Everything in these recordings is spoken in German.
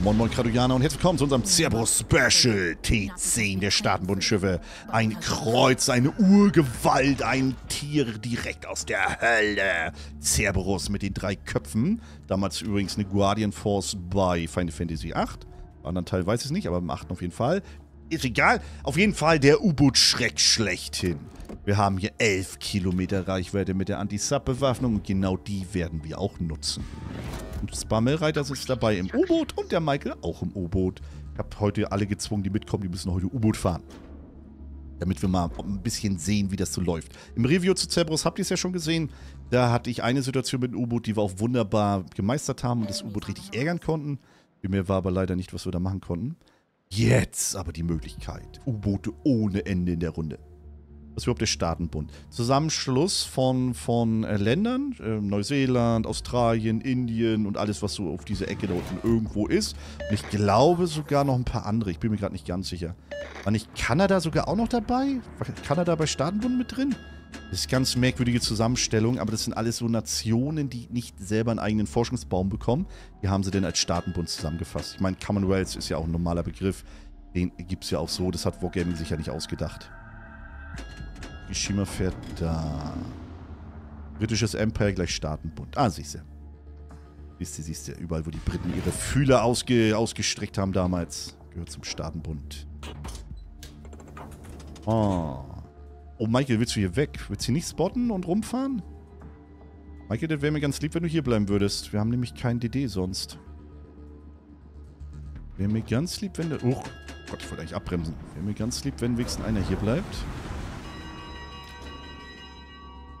Moin Moin Kradujaner und herzlich willkommen zu unserem Cerberus Special T10 der Staatenbundschiffe. Ein Kreuz, eine Urgewalt, ein Tier direkt aus der Hölle. Cerberus mit den drei Köpfen. Damals übrigens eine Guardian Force bei Final Fantasy VIII. Anderen Teil weiß ich nicht, aber im 8. auf jeden Fall. Ist egal. Auf jeden Fall der U-Boot-Schreck schlechthin. Wir haben hier 11 Kilometer Reichweite mit der Anti-Sub-Bewaffnung und genau die werden wir auch nutzen. Und Spammelreiter sitzt dabei im U-Boot und der Michael auch im U-Boot. Ich habe heute alle gezwungen, die mitkommen, die müssen heute U-Boot fahren. Damit wir mal ein bisschen sehen, wie das so läuft. Im Review zu Cerberus habt ihr es ja schon gesehen. Da hatte ich eine Situation mit dem U-Boot, die wir auch wunderbar gemeistert haben und das U-Boot richtig ärgern konnten. Viel mehr war aber leider nicht, was wir da machen konnten. Jetzt aber die Möglichkeit. U-Boote ohne Ende in der Runde. Was ist überhaupt der Staatenbund? Zusammenschluss von, von äh, Ländern, äh, Neuseeland, Australien, Indien und alles, was so auf dieser Ecke da unten irgendwo ist. Und ich glaube sogar noch ein paar andere. Ich bin mir gerade nicht ganz sicher. War nicht Kanada sogar auch noch dabei? War Kanada bei Staatenbund mit drin? Das ist ganz merkwürdige Zusammenstellung, aber das sind alles so Nationen, die nicht selber einen eigenen Forschungsbaum bekommen. Die haben sie denn als Staatenbund zusammengefasst. Ich meine, Commonwealth ist ja auch ein normaler Begriff. Den gibt es ja auch so. Das hat Wargaming sich ja nicht ausgedacht. Ishima fährt da. Britisches Empire gleich Staatenbund. Ah, siehst du. Siehst du, siehst du. Überall, wo die Briten ihre Fühler ausge, ausgestreckt haben damals. Gehört zum Staatenbund. Oh. Oh, Michael, willst du hier weg? Willst du hier nicht spotten und rumfahren? Michael, das wäre mir ganz lieb, wenn du hier bleiben würdest. Wir haben nämlich kein DD sonst. Wäre mir ganz lieb, wenn du... Oh Gott, ich wollte eigentlich abbremsen. Wäre mir ganz lieb, wenn wenigstens einer hier bleibt.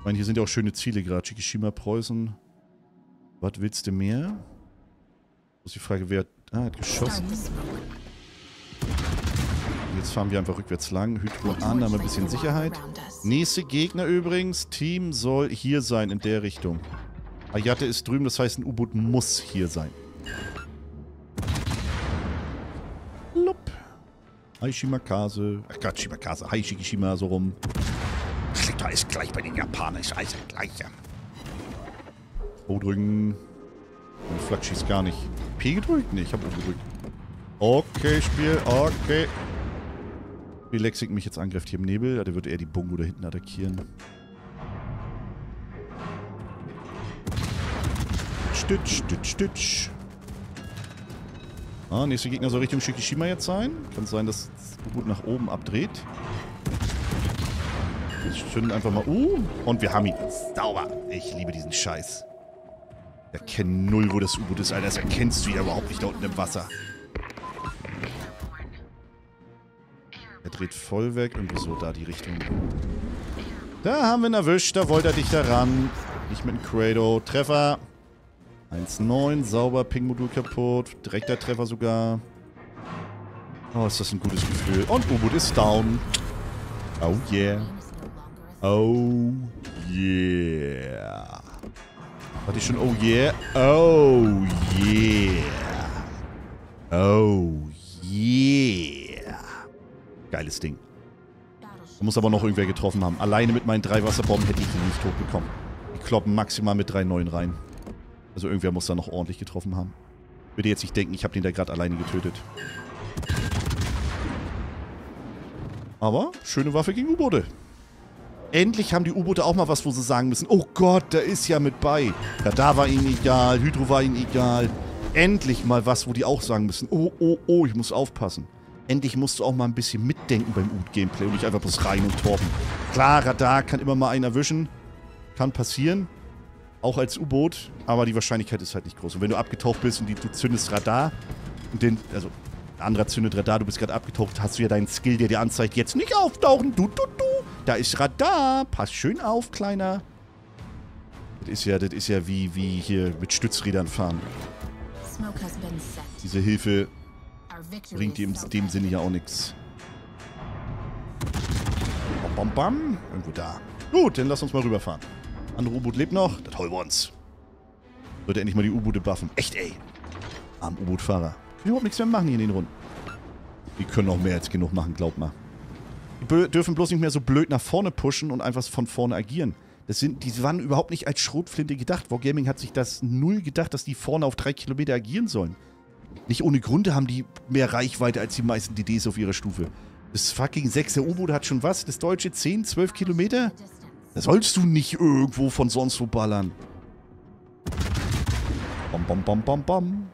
Meine, hier sind ja auch schöne Ziele gerade. Shikishima, Preußen. Was willst du mehr? Ist die Frage, wer... Ah, hat geschossen. Jetzt fahren wir einfach rückwärts lang. Hydro an, haben wir ein bisschen Sicherheit. Nächste Gegner übrigens. Team soll hier sein, in der Richtung. Ayate ist drüben, das heißt, ein U-Boot muss hier sein. Lupp. Hai Shimakase. Ach Gott, Shimakase. Hai Shikishima, so rum. Da ist gleich bei den Japanern. Ist alles gleich. O drücken. Und Flat schießt gar nicht. P gedrückt? Nee, ich habe O gedrückt. Okay, Spiel. Okay. Wie Lexik mich jetzt angreift hier im Nebel. Der wird eher die Bungo da hinten attackieren. Stütsch, stütsch, stütsch. Ah, nächster Gegner soll Richtung Shikishima jetzt sein. Kann sein, dass das U-Boot nach oben abdreht. Wir zünden einfach mal... Uh, und wir haben ihn. Sauber. Ich liebe diesen Scheiß. Er kennt null, wo das U-Boot ist, Alter. Das erkennst du ja überhaupt nicht da unten im Wasser. Er dreht voll weg. Irgendwie so da die Richtung. Da haben wir ihn erwischt. Da wollte er dich da ran. Nicht mit dem Credo. Treffer. 1-9. Sauber. Ping-Modul kaputt. Direkter Treffer sogar. Oh, ist das ein gutes Gefühl. Und U-Boot ist down. Oh yeah. Oh yeah. Hatte ich schon Oh yeah? Oh yeah. Oh yeah. Geiles Ding. Da muss aber noch irgendwer getroffen haben. Alleine mit meinen drei Wasserbomben hätte ich ihn nicht tot bekommen. Die kloppen maximal mit drei neuen rein. Also irgendwer muss da noch ordentlich getroffen haben. Würde jetzt nicht denken, ich habe den da gerade alleine getötet. Aber schöne Waffe gegen U-Boote. Endlich haben die U-Boote auch mal was, wo sie sagen müssen, oh Gott, da ist ja mit bei. Radar war ihnen egal, Hydro war ihnen egal. Endlich mal was, wo die auch sagen müssen, oh, oh, oh, ich muss aufpassen. Endlich musst du auch mal ein bisschen mitdenken beim U-Gameplay und nicht einfach bloß rein und torben. Klar, Radar kann immer mal einen erwischen. Kann passieren. Auch als U-Boot. Aber die Wahrscheinlichkeit ist halt nicht groß. Und wenn du abgetaucht bist und die, du zündest Radar und den, also anderer zündet Radar, du bist gerade abgetaucht, hast du ja deinen Skill, der dir anzeigt, jetzt nicht auftauchen, du, du, du. Da ist Radar. Pass schön auf, Kleiner. Das ist ja, das ist ja wie, wie hier mit Stützrädern fahren. Diese Hilfe bringt dir in dem Sinne ja auch nichts. Bam, bam, bam. Irgendwo da. Gut, dann lass uns mal rüberfahren. Andere U-Boot lebt noch. Das holen wir uns. Sollte endlich mal die U-Boote buffen. Echt, ey. Am U-Boot-Fahrer. Können überhaupt nichts mehr machen hier in den Runden. Die können auch mehr als genug machen, glaub mal. Die dürfen bloß nicht mehr so blöd nach vorne pushen und einfach von vorne agieren. Das sind, die waren überhaupt nicht als Schrotflinte gedacht. Wargaming hat sich das null gedacht, dass die vorne auf drei Kilometer agieren sollen. Nicht ohne Gründe haben die mehr Reichweite als die meisten DDs auf ihrer Stufe. Das fucking 6er U-Boot hat schon was? Das deutsche 10, 12 Kilometer? Da sollst du nicht irgendwo von sonst wo ballern. Bom, bom, bom, bom, bom.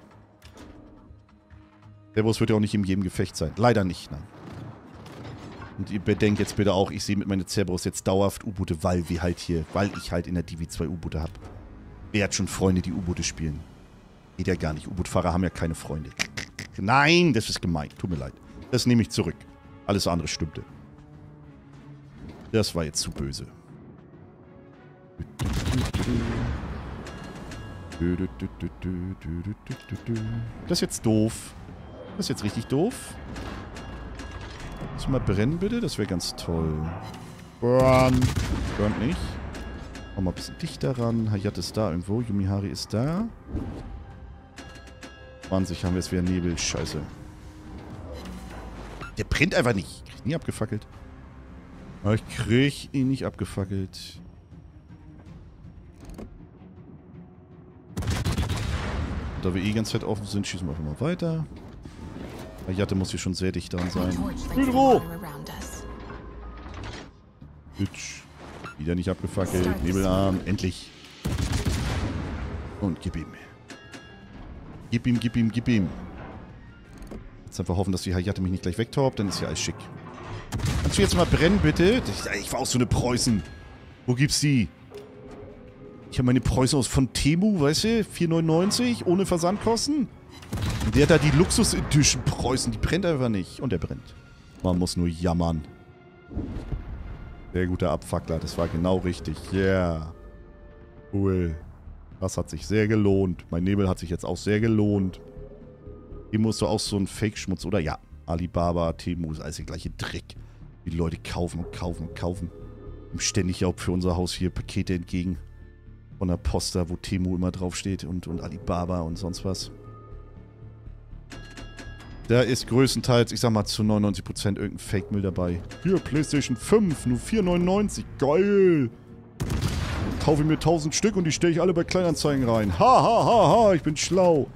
Der Bus wird ja auch nicht in jedem Gefecht sein. Leider nicht, nein. Und ihr bedenkt jetzt bitte auch, ich sehe mit meiner Cerberus jetzt dauerhaft U-Boote, weil wir halt hier, weil ich halt in der Divi 2 U-Boote habe. Wer hat schon Freunde, die U-Boote spielen? Geht ja gar nicht. U-Boot-Fahrer haben ja keine Freunde. Nein, das ist gemein. Tut mir leid. Das nehme ich zurück. Alles andere stimmte. Das war jetzt zu böse. Das ist jetzt doof. Das ist jetzt richtig doof. Lass mal brennen, bitte. Das wäre ganz toll. Burn. Burnt nicht. Machen wir ein bisschen dichter ran. Hayat ist da irgendwo. Yumihari ist da. 20 haben wir jetzt wieder Nebel. Scheiße. Der brennt einfach nicht. Ich krieg nie abgefackelt. Ich krieg ihn nicht abgefackelt. Da wir eh die ganze Zeit offen sind, schießen wir einfach mal weiter. Jatte muss hier schon sehr dicht dran sein. Hydro! Hütsch. Wieder nicht abgefackelt. Nebelarm. Endlich. Und gib ihm. Gib ihm, gib ihm, gib ihm. Jetzt einfach hoffen, dass die Hayate mich nicht gleich wegtaubt, dann ist ja alles schick. Kannst du jetzt mal brennen, bitte? Ich war auch so eine Preußen. Wo gibt's die? Ich habe meine Preußen aus von Temu, weißt du? 4,99 ohne Versandkosten. Und der hat da die Luxus-Edition Preußen. Die brennt einfach nicht. Und der brennt. Man muss nur jammern. Sehr guter Abfackler. Das war genau richtig. Yeah. Cool. Das hat sich sehr gelohnt. Mein Nebel hat sich jetzt auch sehr gelohnt. Hier musst du auch so ein Fake-Schmutz, oder? Ja. Alibaba, Temu ist alles der gleiche Dreck. Die Leute kaufen und kaufen und kaufen. Im ständig auch für unser Haus hier Pakete entgegen. Von der Poster, wo Temu immer draufsteht und, und Alibaba und sonst was. Da ist größtenteils, ich sag mal, zu 99% irgendein Fake-Müll dabei. Hier, PlayStation 5, nur 4,99. Geil! Kaufe ich mir 1000 Stück und die stelle ich alle bei Kleinanzeigen rein. Ha, ha, ha, ha, ich bin schlau.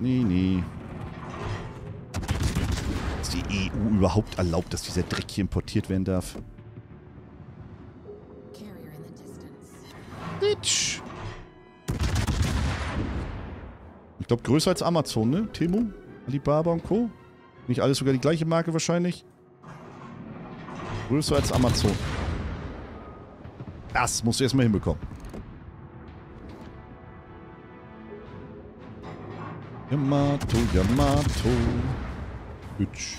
Nee, nee. Ist die EU überhaupt erlaubt, dass dieser Dreck hier importiert werden darf? Bitch. Ich glaube, größer als Amazon, ne? Temu, Alibaba und Co. Nicht alles sogar die gleiche Marke wahrscheinlich. Größer als Amazon. Das musst du erstmal hinbekommen. Yamato, Yamato. Hütsch.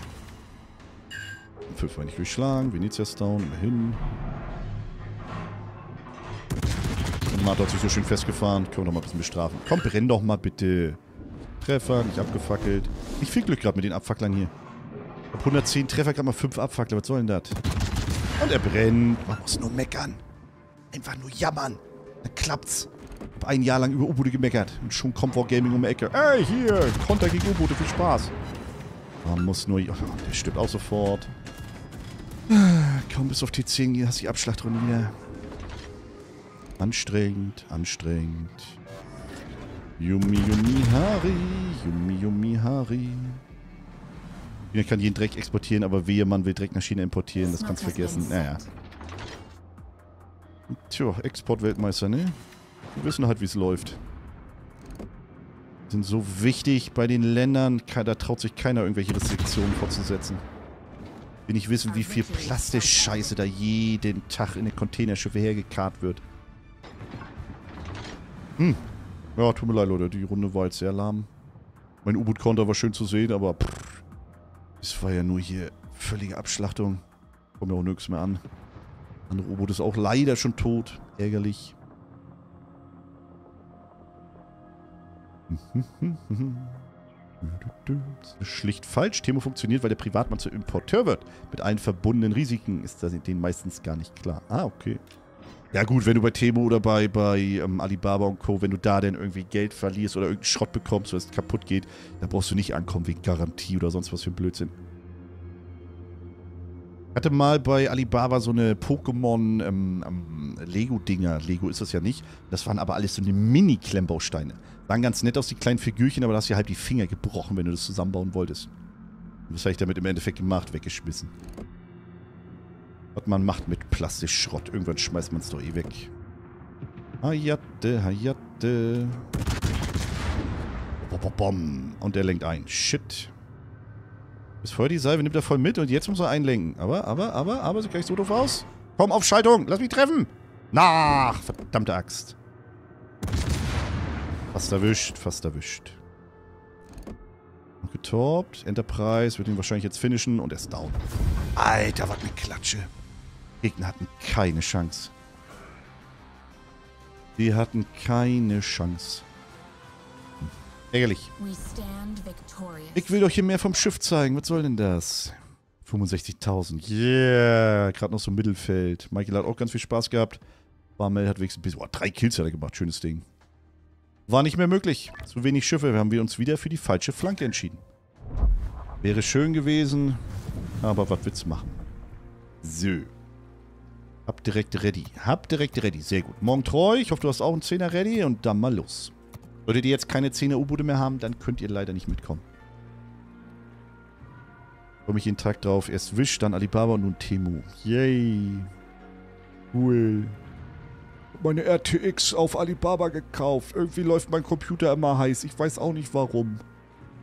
Pfiff war nicht durchschlagen. Venetia's down. Immerhin. Yamato hat sich so schön festgefahren. Können wir doch mal ein bisschen bestrafen. Komm, brenn doch mal bitte. Treffer, nicht abgefackelt. Nicht viel Glück gerade mit den Abfacklern hier. Hab 110 Treffer, gerade mal 5 Abfackler. Was soll denn das? Und er brennt. Man muss nur meckern. Einfach nur jammern. Dann klappt's. Hab ein Jahr lang über U-Boote gemeckert. Und schon kommt War Gaming um die Ecke. Ey, hier, Konter gegen U-Boote, viel Spaß. Man muss nur... Oh, der stirbt auch sofort. Kaum bis auf T10 hast du die Abschlachtrunde wieder. Anstrengend, anstrengend. Yumi Yumi Hari, Yumi Yumi Hari. Ich kann jeden Dreck exportieren, aber wehe, man will Dreck nach China importieren, das kannst du vergessen. Naja. Tja, Exportweltmeister, ne? Wir wissen halt, wie es läuft. Sind so wichtig bei den Ländern, da traut sich keiner irgendwelche Restriktionen vorzusetzen. Will nicht wissen, wie viel Plastikscheiße da jeden Tag in den Containerschiffe hergekarrt wird. Hm. Ja, tut mir leid, Leute. Die Runde war jetzt sehr lahm. Mein U-Boot-Counter war schön zu sehen, aber es war ja nur hier völlige Abschlachtung. Kommt ja auch nirgends mehr an. Andere U-Boot ist auch leider schon tot. Ärgerlich. Schlicht falsch. Temo funktioniert, weil der Privatmann zu Importeur wird. Mit allen verbundenen Risiken ist das denen meistens gar nicht klar. Ah, okay. Ja gut, wenn du bei Temo oder bei, bei ähm, Alibaba und Co., wenn du da dann irgendwie Geld verlierst oder irgendeinen Schrott bekommst, oder es kaputt geht, dann brauchst du nicht ankommen wegen Garantie oder sonst was für ein Blödsinn. Hatte mal bei Alibaba so eine Pokémon ähm, ähm, Lego-Dinger. Lego ist das ja nicht. Das waren aber alles so eine Mini-Klemmbausteine. Sahen ganz nett aus, die kleinen Figürchen, aber da hast du halt die Finger gebrochen, wenn du das zusammenbauen wolltest. Was habe ich damit im Endeffekt gemacht? Weggeschmissen. Was man macht mit Plastikschrott. Irgendwann schmeißt man es doch eh weg. Hayatte, Hayatte. Und der lenkt ein. Shit. Bis vorher die Salve nimmt er voll mit und jetzt muss er einlenken. Aber, aber, aber, aber, sieht gar nicht so doof aus. Komm, auf Schaltung. Lass mich treffen. Nach, verdammte Axt. Fast erwischt, fast erwischt. Getorbt. Enterprise wird ihn wahrscheinlich jetzt finishen und er ist down. Alter, was eine Klatsche. Gegner hatten keine Chance. Die hatten keine Chance. Ärgerlich. Ich will euch hier mehr vom Schiff zeigen. Was soll denn das? 65.000. Yeah. Gerade noch so Mittelfeld. Michael hat auch ganz viel Spaß gehabt. Barmel hat wenigstens ein bisschen... Boah, drei Kills hat er gemacht. Schönes Ding. War nicht mehr möglich. Zu wenig Schiffe. Wir haben wir uns wieder für die falsche Flanke entschieden. Wäre schön gewesen. Aber was willst du machen? So. Hab direkt ready. Hab direkt ready. Sehr gut. Morgen treu. Ich hoffe, du hast auch einen Zehner ready. Und dann mal los. Solltet ihr jetzt keine 10er U-Boote mehr haben, dann könnt ihr leider nicht mitkommen. Komme ich jeden Tag drauf. Erst Wish, dann Alibaba und nun Temu. Yay. Cool. Meine RTX auf Alibaba gekauft. Irgendwie läuft mein Computer immer heiß. Ich weiß auch nicht warum.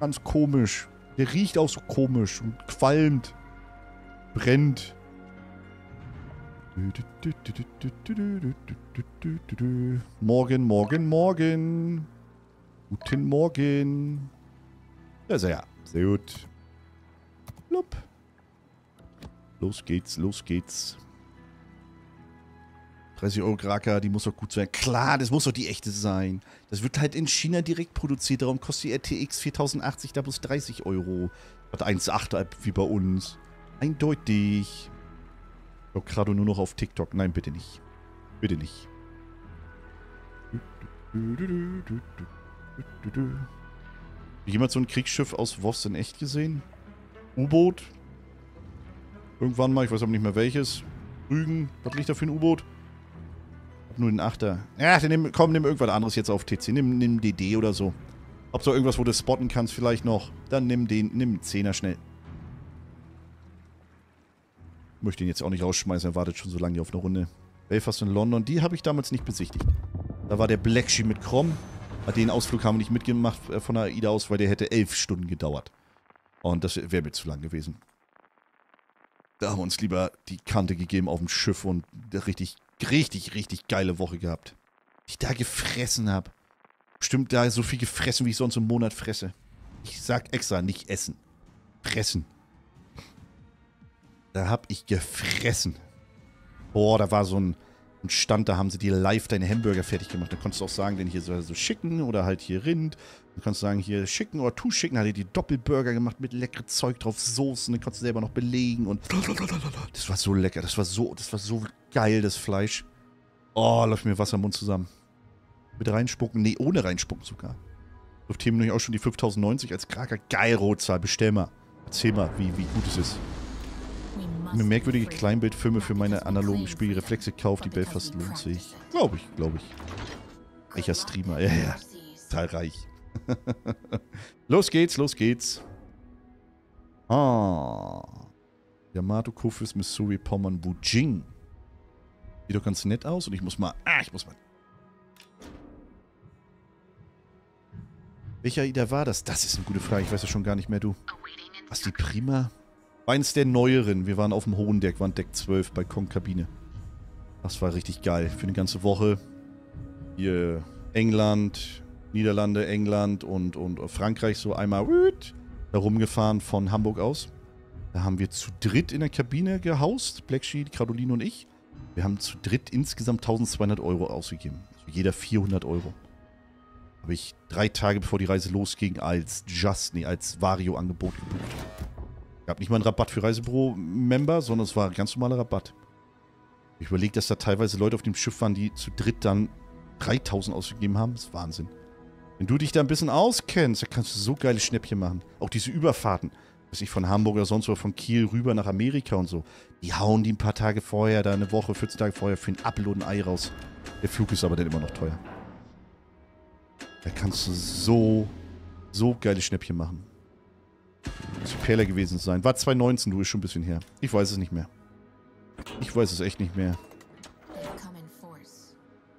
Ganz komisch. Der riecht auch so komisch und qualmt. Brennt. Morgen, morgen, morgen. Guten Morgen. Ja, sehr, sehr gut. Blub. Los geht's, los geht's. 30 Euro Kraka, die muss doch gut sein. Klar, das muss doch die echte sein. Das wird halt in China direkt produziert. Darum kostet die RTX 4080 da bloß 30 Euro. Hat 1,8 wie bei uns. Eindeutig. Gerade nur noch auf TikTok. Nein, bitte nicht. Bitte nicht. Jemand so ein Kriegsschiff aus WoW in echt gesehen? U-Boot? Irgendwann mal, ich weiß aber nicht mehr welches. Rügen, was liegt da für ein U-Boot? Hab nur den Achter. Ja, dann nimm, komm, nimm irgendwas anderes jetzt auf TC. Nimm, nimm DD oder so. Ob so irgendwas, wo du spotten kannst, vielleicht noch. Dann nimm den, nimm den Zehner schnell. Möchte ihn jetzt auch nicht rausschmeißen, er wartet schon so lange hier auf eine Runde. Belfast in London, die habe ich damals nicht besichtigt. Da war der Black Sheep mit Krom. Den Ausflug haben wir nicht mitgemacht äh, von der AIDA aus, weil der hätte elf Stunden gedauert. Und das wäre mir zu lang gewesen. Da haben wir uns lieber die Kante gegeben auf dem Schiff und richtig, richtig, richtig geile Woche gehabt. Die ich da gefressen habe. Bestimmt da so viel gefressen, wie ich sonst im Monat fresse. Ich sag extra, nicht essen. Fressen. Da hab ich gefressen. Boah, da war so ein und stand, da haben sie dir live deine Hamburger fertig gemacht. Da konntest du auch sagen, denn hier so, so Chicken oder halt hier Rind. Dann kannst du sagen, hier Chicken oder Two Chicken. Hat die Doppelburger gemacht mit leckerem Zeug drauf, Soßen. Dann konntest du selber noch belegen und das war so lecker. Das war so, das war so geil, das Fleisch. Oh, läuft mir Wasser im Mund zusammen. Mit reinspucken? Nee, ohne reinspucken sogar. Auf Themen nämlich auch schon die 5090 als Kraker. Geil, Rotzahl. Bestell mal. Erzähl mal, wie, wie gut es ist mir merkwürdige Kleinbildfilme für meine analogen Spielreflexe kauft, die Belfast lohnt sich. Glaube ich, glaube ich. Welcher Streamer? Ja, ja. Zahlreich. los geht's, los geht's. Ah. Yamato Kofus Missouri Pommern Wujing. Sieht doch ganz nett aus und ich muss mal... Ah, ich muss mal... Welcher Ida war das? Das ist eine gute Frage. Ich weiß ja schon gar nicht mehr, du. Was, die Prima? Eins der neueren. Wir waren auf dem hohen Deck, waren Deck 12, Balkonkabine. Das war richtig geil. Für eine ganze Woche. Hier England, Niederlande, England und, und Frankreich so einmal da rumgefahren von Hamburg aus. Da haben wir zu dritt in der Kabine gehaust. Black Sheet, Caroline und ich. Wir haben zu dritt insgesamt 1200 Euro ausgegeben. Also jeder 400 Euro. Habe ich drei Tage bevor die Reise losging als Just, nee, als Vario-Angebot gebucht. Gab nicht mal einen Rabatt für Reisebüro-Member, sondern es war ein ganz normaler Rabatt. Ich überlege, dass da teilweise Leute auf dem Schiff waren, die zu dritt dann 3000 ausgegeben haben. Das ist Wahnsinn. Wenn du dich da ein bisschen auskennst, dann kannst du so geile Schnäppchen machen. Auch diese Überfahrten. weiß nicht, von Hamburg oder sonst wo, von Kiel rüber nach Amerika und so. Die hauen die ein paar Tage vorher, da eine Woche, 14 Tage vorher für ein Apfel und ein Ei raus. Der Flug ist aber dann immer noch teuer. Da kannst du so, so geile Schnäppchen machen. Muss Perler gewesen sein. War 2019, du, ist schon ein bisschen her. Ich weiß es nicht mehr. Ich weiß es echt nicht mehr.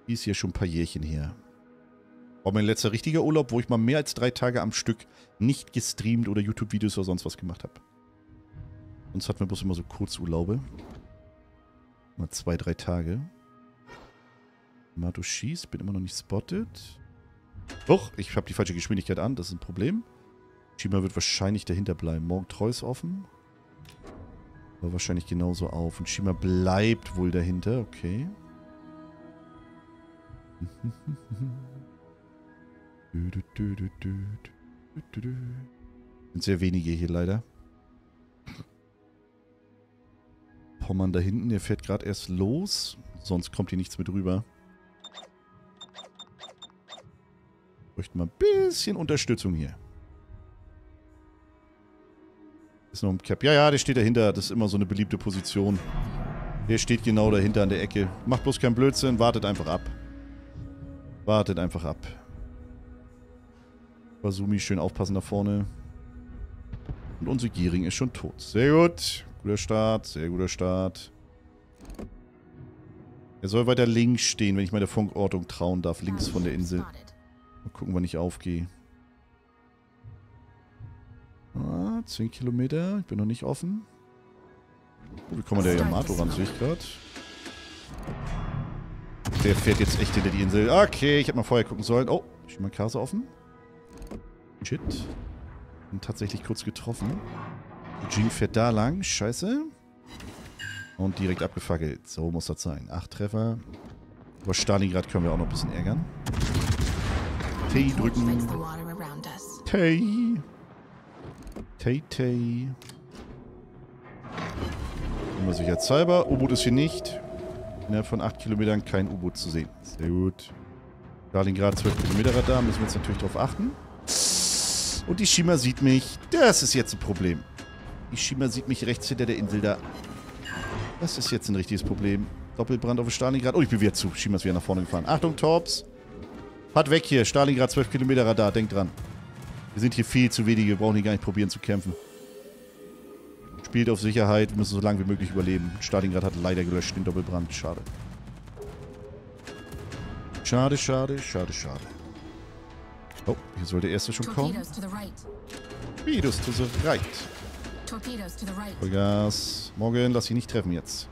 Die ist hier schon ein paar Jährchen her. War mein letzter richtiger Urlaub, wo ich mal mehr als drei Tage am Stück nicht gestreamt oder YouTube-Videos oder sonst was gemacht habe. Sonst hatten wir bloß immer so Kurzurlaube. Mal zwei, drei Tage. Mato schießt, bin immer noch nicht spotted. Doch, ich habe die falsche Geschwindigkeit an, das ist ein Problem. Shima wird wahrscheinlich dahinter bleiben. Morgen Treu ist offen. War wahrscheinlich genauso auf. Und Shima bleibt wohl dahinter, okay. Sind sehr wenige hier leider. Pommern da hinten, der fährt gerade erst los. Sonst kommt hier nichts mit rüber. Bräuchten mal ein bisschen Unterstützung hier. Ist noch ein Cap. Ja, ja, der steht dahinter. Das ist immer so eine beliebte Position. Der steht genau dahinter an der Ecke. Macht bloß keinen Blödsinn, wartet einfach ab. Wartet einfach ab. Basumi, schön aufpassen da vorne. Und unser Giering ist schon tot. Sehr gut. Guter Start, sehr guter Start. Er soll weiter links stehen, wenn ich meine Funkortung trauen darf. Links von der Insel. Mal gucken, wann ich aufgehe. Ah, 10 Kilometer. Ich bin noch nicht offen. Oh, wie kommt der Yamato ran, sehe ich gerade. Der fährt jetzt echt hinter die Insel. Okay, ich hätte mal vorher gucken sollen. Oh, ist mein Kase offen? Shit. Bin tatsächlich kurz getroffen. Eugene fährt da lang. Scheiße. Und direkt abgefackelt. So muss das sein. Acht Treffer. Aber Stalingrad können wir auch noch ein bisschen ärgern. T drücken. T. Tay Tay. Immer sicherheitshalber. U-Boot ist hier nicht. Innerhalb von 8 Kilometern kein U-Boot zu sehen. Sehr gut. Stalingrad 12 Kilometer Radar. Müssen wir jetzt natürlich darauf achten. Und die Shima sieht mich. Das ist jetzt ein Problem. Die Shima sieht mich rechts hinter der Insel da. Das ist jetzt ein richtiges Problem. Doppelbrand auf Stalingrad. Oh, ich bin wieder zu. Shima ist wieder nach vorne gefahren. Achtung, Torps. Fahrt weg hier. Stalingrad 12 Kilometer Radar. Denkt dran. Wir sind hier viel zu wenige, wir brauchen hier gar nicht probieren zu kämpfen. Spielt auf Sicherheit, müssen so lange wie möglich überleben. Stalingrad hat leider gelöscht den Doppelbrand. Schade. Schade, schade, schade, schade. Oh, hier soll der erste schon kommen. Torpedos to the right. Vollgas. Morgen, lass dich nicht treffen jetzt.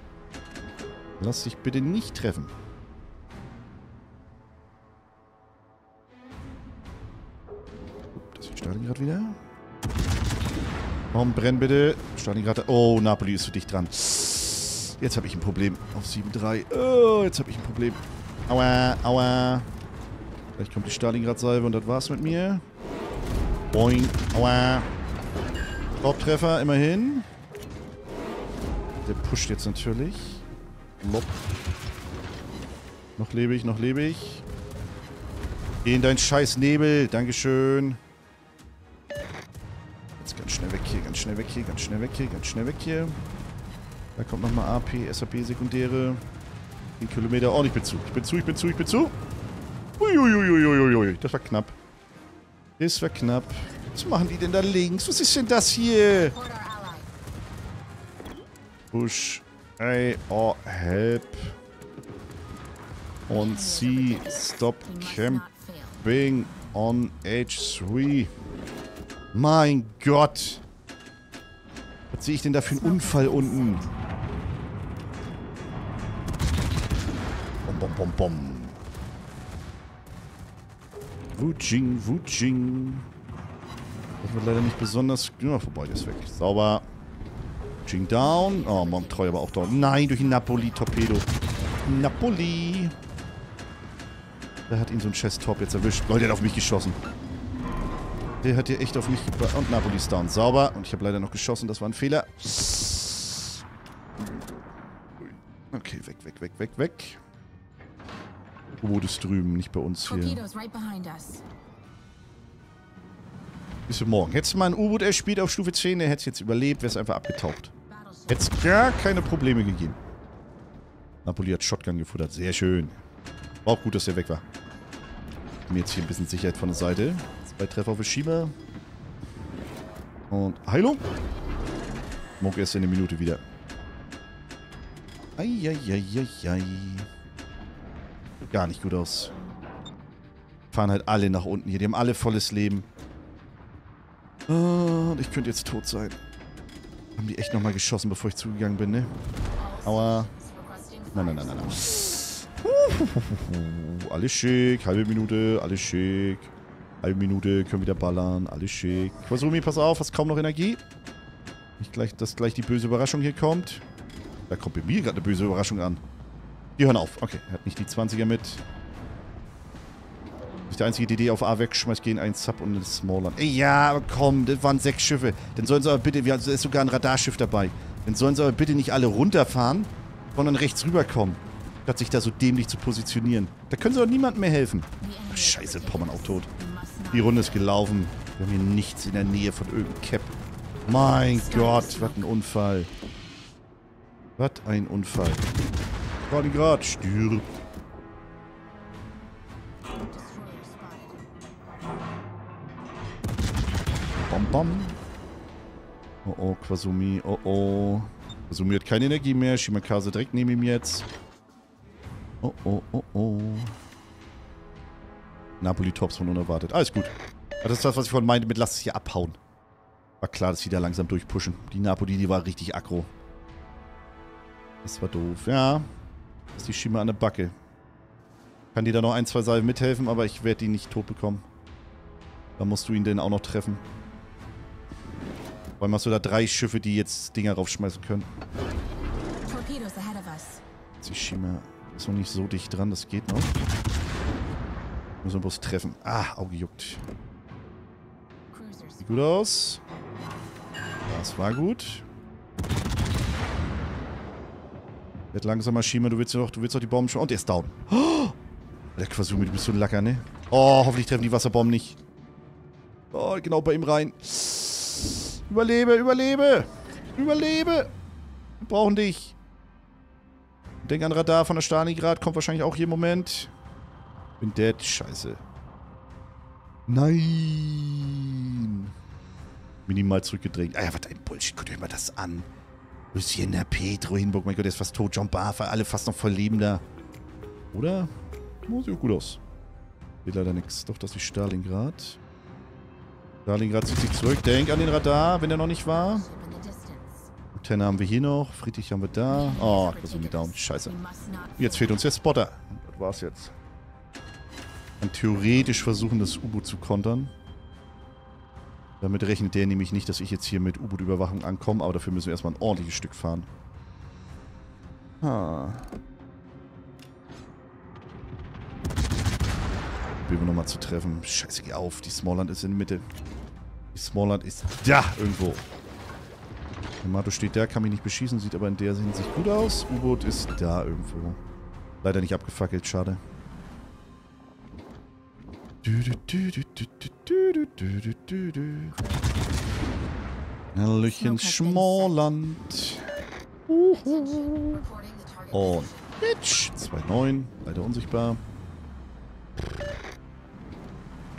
Lass dich bitte nicht treffen. Stalingrad wieder. Warum brenn bitte. Stalingrad. Oh, Napoli ist für dich dran. Jetzt habe ich ein Problem. Auf 7-3. Oh, jetzt habe ich ein Problem. Aua, aua. Vielleicht kommt die Stalingrad-Salve und das war's mit mir. Boing. Aua. Haupttreffer, immerhin. Der pusht jetzt natürlich. Lob. Noch lebe ich, noch lebe ich. Geh in deinen scheiß Nebel. Dankeschön. Ganz schnell weg hier, ganz schnell weg hier, ganz schnell weg hier, ganz schnell weg hier. Da kommt nochmal AP, SAP Sekundäre. 10 Kilometer. Oh, ich bin zu. Ich bin zu, ich bin zu, ich bin zu. Uiuiuiuiui. Das war knapp. Das war knapp. Was machen die denn da links? Was ist denn das hier? Push. A or help. On C. Stop camping on H3. Mein Gott. Was sehe ich denn da für einen Unfall unten? Bom, bom, bom, bom. Wujing, Wujing. Das wird leider nicht besonders... Ja, vorbei, der ist weg. Sauber. Wujing down. Oh, Mom treu aber auch down. Nein, durch den Napoli-Torpedo. Napoli. Der hat ihn so ein Chest-Top jetzt erwischt. Leute, der hat auf mich geschossen. Der hat hier echt auf mich gebracht. Und Napoli ist down. Sauber. Und ich habe leider noch geschossen. Das war ein Fehler. Okay, weg, weg, weg, weg, weg. U-Boot ist drüben, nicht bei uns hier. Bis für morgen. Hättest du mal ein U-Boot erspielt auf Stufe 10, der hätte es jetzt überlebt, wäre es einfach abgetaucht. Hätte es gar keine Probleme gegeben. Napoli hat Shotgun gefuttert. Sehr schön. War auch gut, dass der weg war. Mir jetzt hier ein bisschen Sicherheit von der Seite. Zwei Treffer auf Shima. Und Heilung. Monk erst in eine Minute wieder. Eieieiei. Gar nicht gut aus. Fahren halt alle nach unten hier. Die haben alle volles Leben. Und ich könnte jetzt tot sein. Haben die echt nochmal geschossen, bevor ich zugegangen bin, ne? Aua. Nein, nein, nein, nein, nein. Alles schick. Halbe Minute. Alles schick. Halbe Minute. Können wieder ballern. Alles schick. Quasumi, pass auf. Hast kaum noch Energie. Nicht gleich, dass gleich die böse Überraschung hier kommt. Da kommt bei mir gerade eine böse Überraschung an. Die hören auf. Okay, er hat nicht die 20er mit. Nicht der einzige DD auf A wegschmeißt, gehen ein Sub und ein Smallland. Ey, ja, aber komm, das waren sechs Schiffe. Dann sollen sie aber bitte, da ist sogar ein Radarschiff dabei. Dann sollen sie aber bitte nicht alle runterfahren, sondern rechts rüberkommen. Statt sich da so dämlich zu positionieren. Da können sie doch niemandem mehr helfen. Ach, scheiße, Pommern auch tot. Die Runde ist gelaufen. Wir haben hier nichts in der Nähe von irgendeinem Cap. Mein Gott, was ein Unfall. Was ein Unfall. Kaliningrad stirbt. Bam, bam. Oh oh, Quasumi. Oh oh. Quasumi hat keine Energie mehr. Shimakaze direkt neben ihm jetzt. Oh oh, oh oh. Napoli Tops von unerwartet. Alles gut. Das ist das, was ich vorhin meinte mit lass es hier abhauen. War klar, dass die da langsam durchpushen. Die Napoli, die war richtig aggro. Das war doof. Ja. Das ist die Schima an der Backe. Kann die da noch ein, zwei Salven mithelfen, aber ich werde die nicht tot bekommen. Da musst du ihn denn auch noch treffen. Vor allem hast du da drei Schiffe, die jetzt Dinger raufschmeißen können. Tsushima ist noch nicht so dicht dran, das geht noch. Muss man bloß treffen. Ah, Auge juckt. Sieht gut aus. Das war gut. Wird langsamer, Shima, du willst doch, du willst doch die Bomben schon. Und der ist down. Oh, der Quasumi, du bist so ein Lacker, ne? Oh, hoffentlich treffen die Wasserbomben nicht. Oh, genau bei ihm rein. Überlebe, überlebe! Überlebe! Wir brauchen dich. Denk an Radar von der Stalingrad, kommt wahrscheinlich auch hier im Moment. Bin dead, scheiße. Nein! Minimal zurückgedrängt. Ah ja, was ein Bullshit, guckt euch mal das an. Lucien, der Petro, Hinburg, mein Gott, der ist fast tot. John Barfer, alle fast noch voll lebender. Oder? Oh, sieht gut aus. Geht leider nichts. Doch, das ist Stalingrad. Stalingrad zieht sich zurück. Denk an den Radar, wenn der noch nicht war. Tenner haben wir hier noch. Friedrich haben wir da. Oh, das ist down. Scheiße. Jetzt fehlt uns der Spotter. Das war's jetzt. Dann theoretisch versuchen, das U-Boot zu kontern. Damit rechnet der nämlich nicht, dass ich jetzt hier mit U-Boot-Überwachung ankomme, aber dafür müssen wir erstmal ein ordentliches Stück fahren. Ha. Probieren wir nochmal zu treffen. Scheiße, geh auf. Die Smallland ist in der Mitte. Die Smallland ist da irgendwo. Yamato steht da, kann mich nicht beschießen, sieht aber in der Hinsicht gut aus. U-Boot ist da irgendwo. Leider nicht abgefackelt, schade. Hallöchen Schmorland. Uhu. Und Bitch. 2-9. Leider unsichtbar.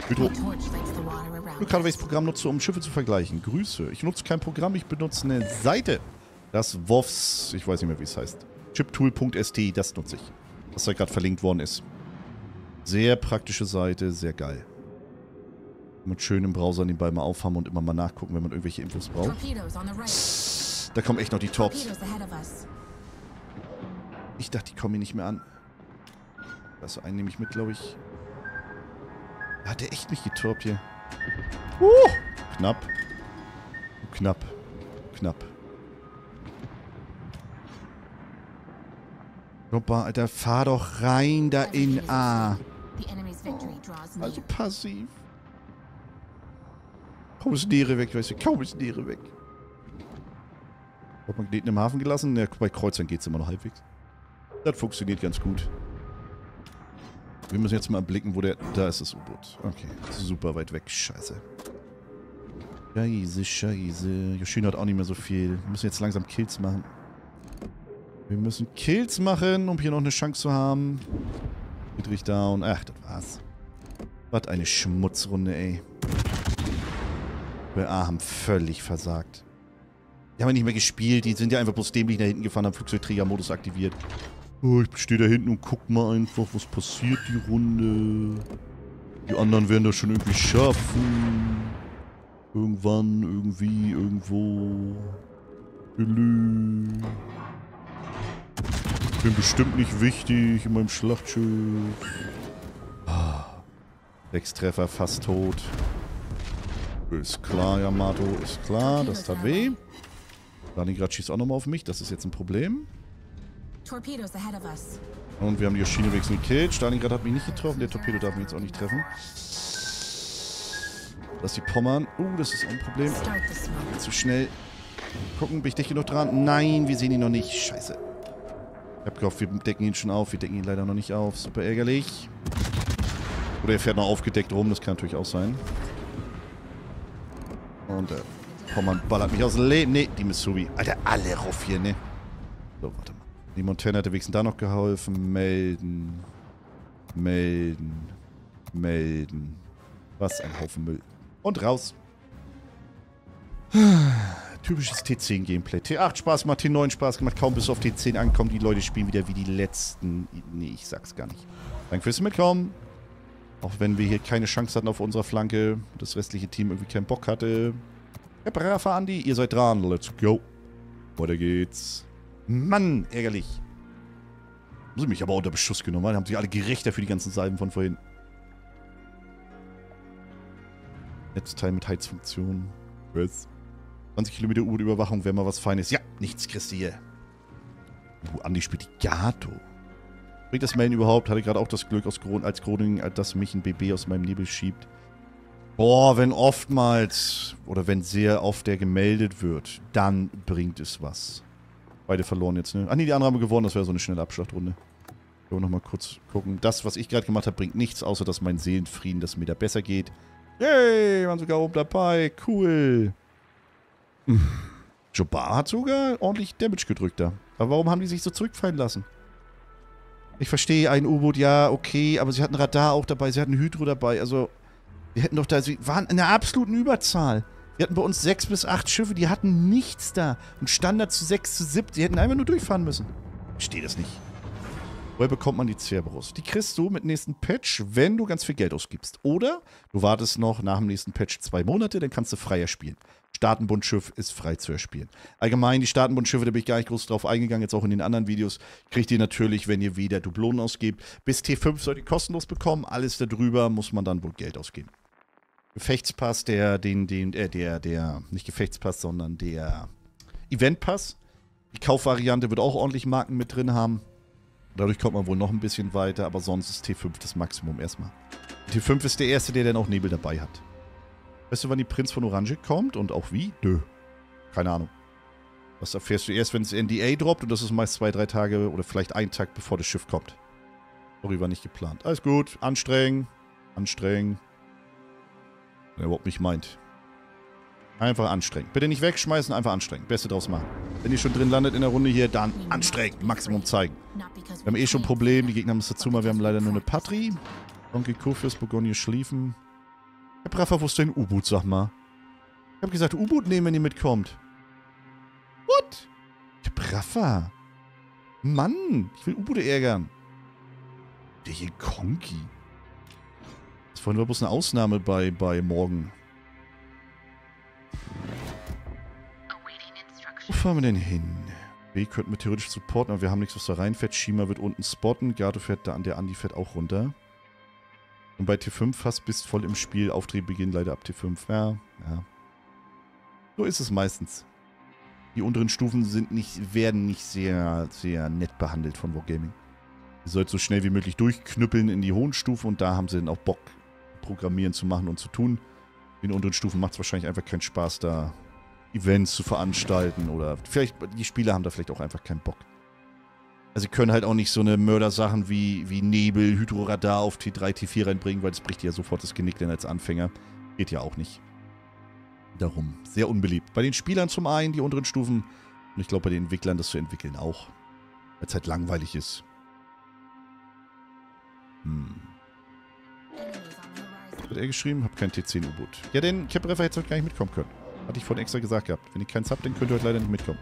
Hydro. Ich kann welches Programm nutze, um Schiffe zu vergleichen. Grüße. Ich nutze kein Programm, ich benutze eine Seite. Das WOFs, ich weiß nicht mehr, wie es heißt. Chiptool.st, das nutze ich. Was da gerade verlinkt worden ist. Sehr praktische Seite, sehr geil. Mit schön Browser nebenbei mal aufhaben und immer mal nachgucken, wenn man irgendwelche Infos braucht. Da kommen echt noch die Tops. Ich dachte, die kommen hier nicht mehr an. Das einen nehme ich mit, glaube ich. Da hat er echt mich getorbt hier. Uh, knapp. Knapp. Knapp. Robba, Alter, fahr doch rein da in A. Also passiv. Kaum ist Niere weg, weißt du. Kaum ist Niere weg. Hat Magneten im Hafen gelassen? Ja, bei Kreuzern geht es immer noch halbwegs. Das funktioniert ganz gut. Wir müssen jetzt mal blicken, wo der... Da ist das U-Boot. Okay, super weit weg. Scheiße. Scheiße, scheiße. Yoshino hat auch nicht mehr so viel. Wir müssen jetzt langsam Kills machen. Wir müssen Kills machen, um hier noch eine Chance zu haben. Friedrich down. Ach, das war's. Was eine Schmutzrunde, ey. Wir haben völlig versagt. Die haben ja nicht mehr gespielt. Die sind ja einfach bloß dämlich nach hinten gefahren, haben Flugzeugträgermodus aktiviert. Oh, ich stehe da hinten und guck mal einfach, was passiert die Runde. Die anderen werden das schon irgendwie schaffen. Irgendwann, irgendwie, irgendwo. Hello. Ich bin bestimmt nicht wichtig in meinem Schlachtschiff. Ah. Sechs Treffer, fast tot. Ist klar, Yamato, ist klar. Das tat weh. Stalingrad schießt auch nochmal auf mich. Das ist jetzt ein Problem. Und wir haben die Yoshino wenigstens gekillt. Stalingrad hat mich nicht getroffen. Der Torpedo darf mich jetzt auch nicht treffen. Das ist die Pommern. Uh, das ist auch ein Problem. Zu schnell. Gucken, bin ich dicht genug dran? Nein, wir sehen ihn noch nicht. Scheiße. Ich hab gehofft, wir decken ihn schon auf. Wir decken ihn leider noch nicht auf. Super ärgerlich. Oder er fährt noch aufgedeckt rum. Das kann natürlich auch sein. Und der äh, Pommern ballert mich aus dem Leben. Nee, die Missouri. Alter, alle rauf hier, ne? So, warte mal. Die Montana hat wenigstens da noch geholfen. Melden. Melden. Melden. Was ein Haufen Müll. Und raus. Typisches T10-Gameplay. T8 Spaß gemacht, T9 Spaß gemacht. Kaum bis auf T10 ankommen, die Leute spielen wieder wie die letzten. Nee, ich sag's gar nicht. Danke fürs Mitkommen. Auch wenn wir hier keine Chance hatten auf unserer Flanke. Das restliche Team irgendwie keinen Bock hatte. Herr braver Andi, ihr seid dran. Let's go. Weiter geht's. Mann, ärgerlich. Haben sie mich aber unter Beschuss genommen. Haben sich alle gerechter für die ganzen Salben von vorhin. Netzteil mit Heizfunktion. Was? 20 Kilometer U-Boot-Überwachung wäre mal was Feines. Ja, nichts du hier. Uh, Andi spielt die Gato. Bringt das Melden überhaupt? Hatte gerade auch das Glück aus Gron als Groningen, dass mich ein BB aus meinem Nebel schiebt. Boah, wenn oftmals oder wenn sehr oft der gemeldet wird, dann bringt es was. Beide verloren jetzt, ne? Ah, ne, die anderen haben gewonnen. Das wäre so eine schnelle Abschlachtrunde. Ich will nochmal kurz gucken. Das, was ich gerade gemacht habe, bringt nichts, außer dass mein Seelenfrieden, dass mir da besser geht. Yay, waren sogar oben dabei. Cool. Jobar hat sogar ordentlich Damage gedrückt da. Aber warum haben die sich so zurückfallen lassen? Ich verstehe, ein U-Boot, ja, okay, aber sie hatten Radar auch dabei, sie hatten Hydro dabei, also... Wir hätten doch da, sie waren in einer absoluten Überzahl. Wir hatten bei uns sechs bis acht Schiffe, die hatten nichts da. Und Standard zu sechs zu sieben, die hätten einfach nur durchfahren müssen. Ich verstehe das nicht. Woher bekommt man die Cerberus? Die kriegst du mit nächsten Patch, wenn du ganz viel Geld ausgibst. Oder du wartest noch nach dem nächsten Patch zwei Monate, dann kannst du freier spielen. Staatenbundschiff ist frei zu erspielen. Allgemein, die Staatenbundschiffe, da bin ich gar nicht groß drauf eingegangen, jetzt auch in den anderen Videos, kriegt ihr natürlich, wenn ihr wieder Dublonen ausgebt. Bis T5 sollt ihr kostenlos bekommen, alles darüber muss man dann wohl Geld ausgeben. Gefechtspass, der, den, den, äh, der, der, nicht Gefechtspass, sondern der Eventpass. Die Kaufvariante wird auch ordentlich Marken mit drin haben. Dadurch kommt man wohl noch ein bisschen weiter, aber sonst ist T5 das Maximum erstmal. T5 ist der erste, der dann auch Nebel dabei hat. Weißt du, wann die Prinz von Orange kommt und auch wie? Nö. Keine Ahnung. Das erfährst du erst, wenn es NDA droppt und das ist meist zwei, drei Tage oder vielleicht einen Tag, bevor das Schiff kommt. Sorry, war nicht geplant. Alles gut. Anstrengen. Anstrengen. Wenn er überhaupt nicht meint. Einfach anstrengen. Bitte nicht wegschmeißen, einfach anstrengen. Beste draus machen. Wenn ihr schon drin landet in der Runde hier, dann anstrengen. Maximum zeigen. Wir haben eh schon ein Problem. Die Gegner es dazu mal. Wir haben leider nur eine Patrie. Donkey Kufius, Bourgogne schliefen. Herr Braffer, wo ist dein U-Boot, sag mal? Ich hab gesagt, U-Boot nehmen, wenn ihr mitkommt. What? Herr Braffer. Mann, ich will U-Boote ärgern. Der hier Konki. Das war bloß eine Ausnahme bei, bei Morgen. Wo fahren wir denn hin? B könnten wir theoretisch supporten, aber wir haben nichts, was da reinfährt. Shima wird unten spotten. Gato fährt da an, der Andi fährt auch runter. Und bei T5 fast bist voll im Spiel. Auftriebeginn leider ab T5. Ja, ja. So ist es meistens. Die unteren Stufen sind nicht, werden nicht sehr, sehr nett behandelt von Wargaming. Ihr sollt so schnell wie möglich durchknüppeln in die hohen Stufen und da haben sie dann auch Bock, Programmieren zu machen und zu tun. In unteren Stufen macht es wahrscheinlich einfach keinen Spaß, da Events zu veranstalten oder vielleicht, die Spieler haben da vielleicht auch einfach keinen Bock. Also sie können halt auch nicht so eine Mördersachen wie, wie Nebel, Hydroradar auf T3, T4 reinbringen, weil das bricht ja sofort das Genick denn als Anfänger. Geht ja auch nicht. Darum, sehr unbeliebt. Bei den Spielern zum einen, die unteren Stufen. Und ich glaube bei den Entwicklern das zu entwickeln auch. Weil es halt langweilig ist. Hm. Hat er geschrieben? Hab kein T10-U-Boot. Ja, denn Capreffer hätte heute gar nicht mitkommen können. Hatte ich vorhin extra gesagt gehabt. Wenn ihr keins habt, dann könnt ihr heute leider nicht mitkommen.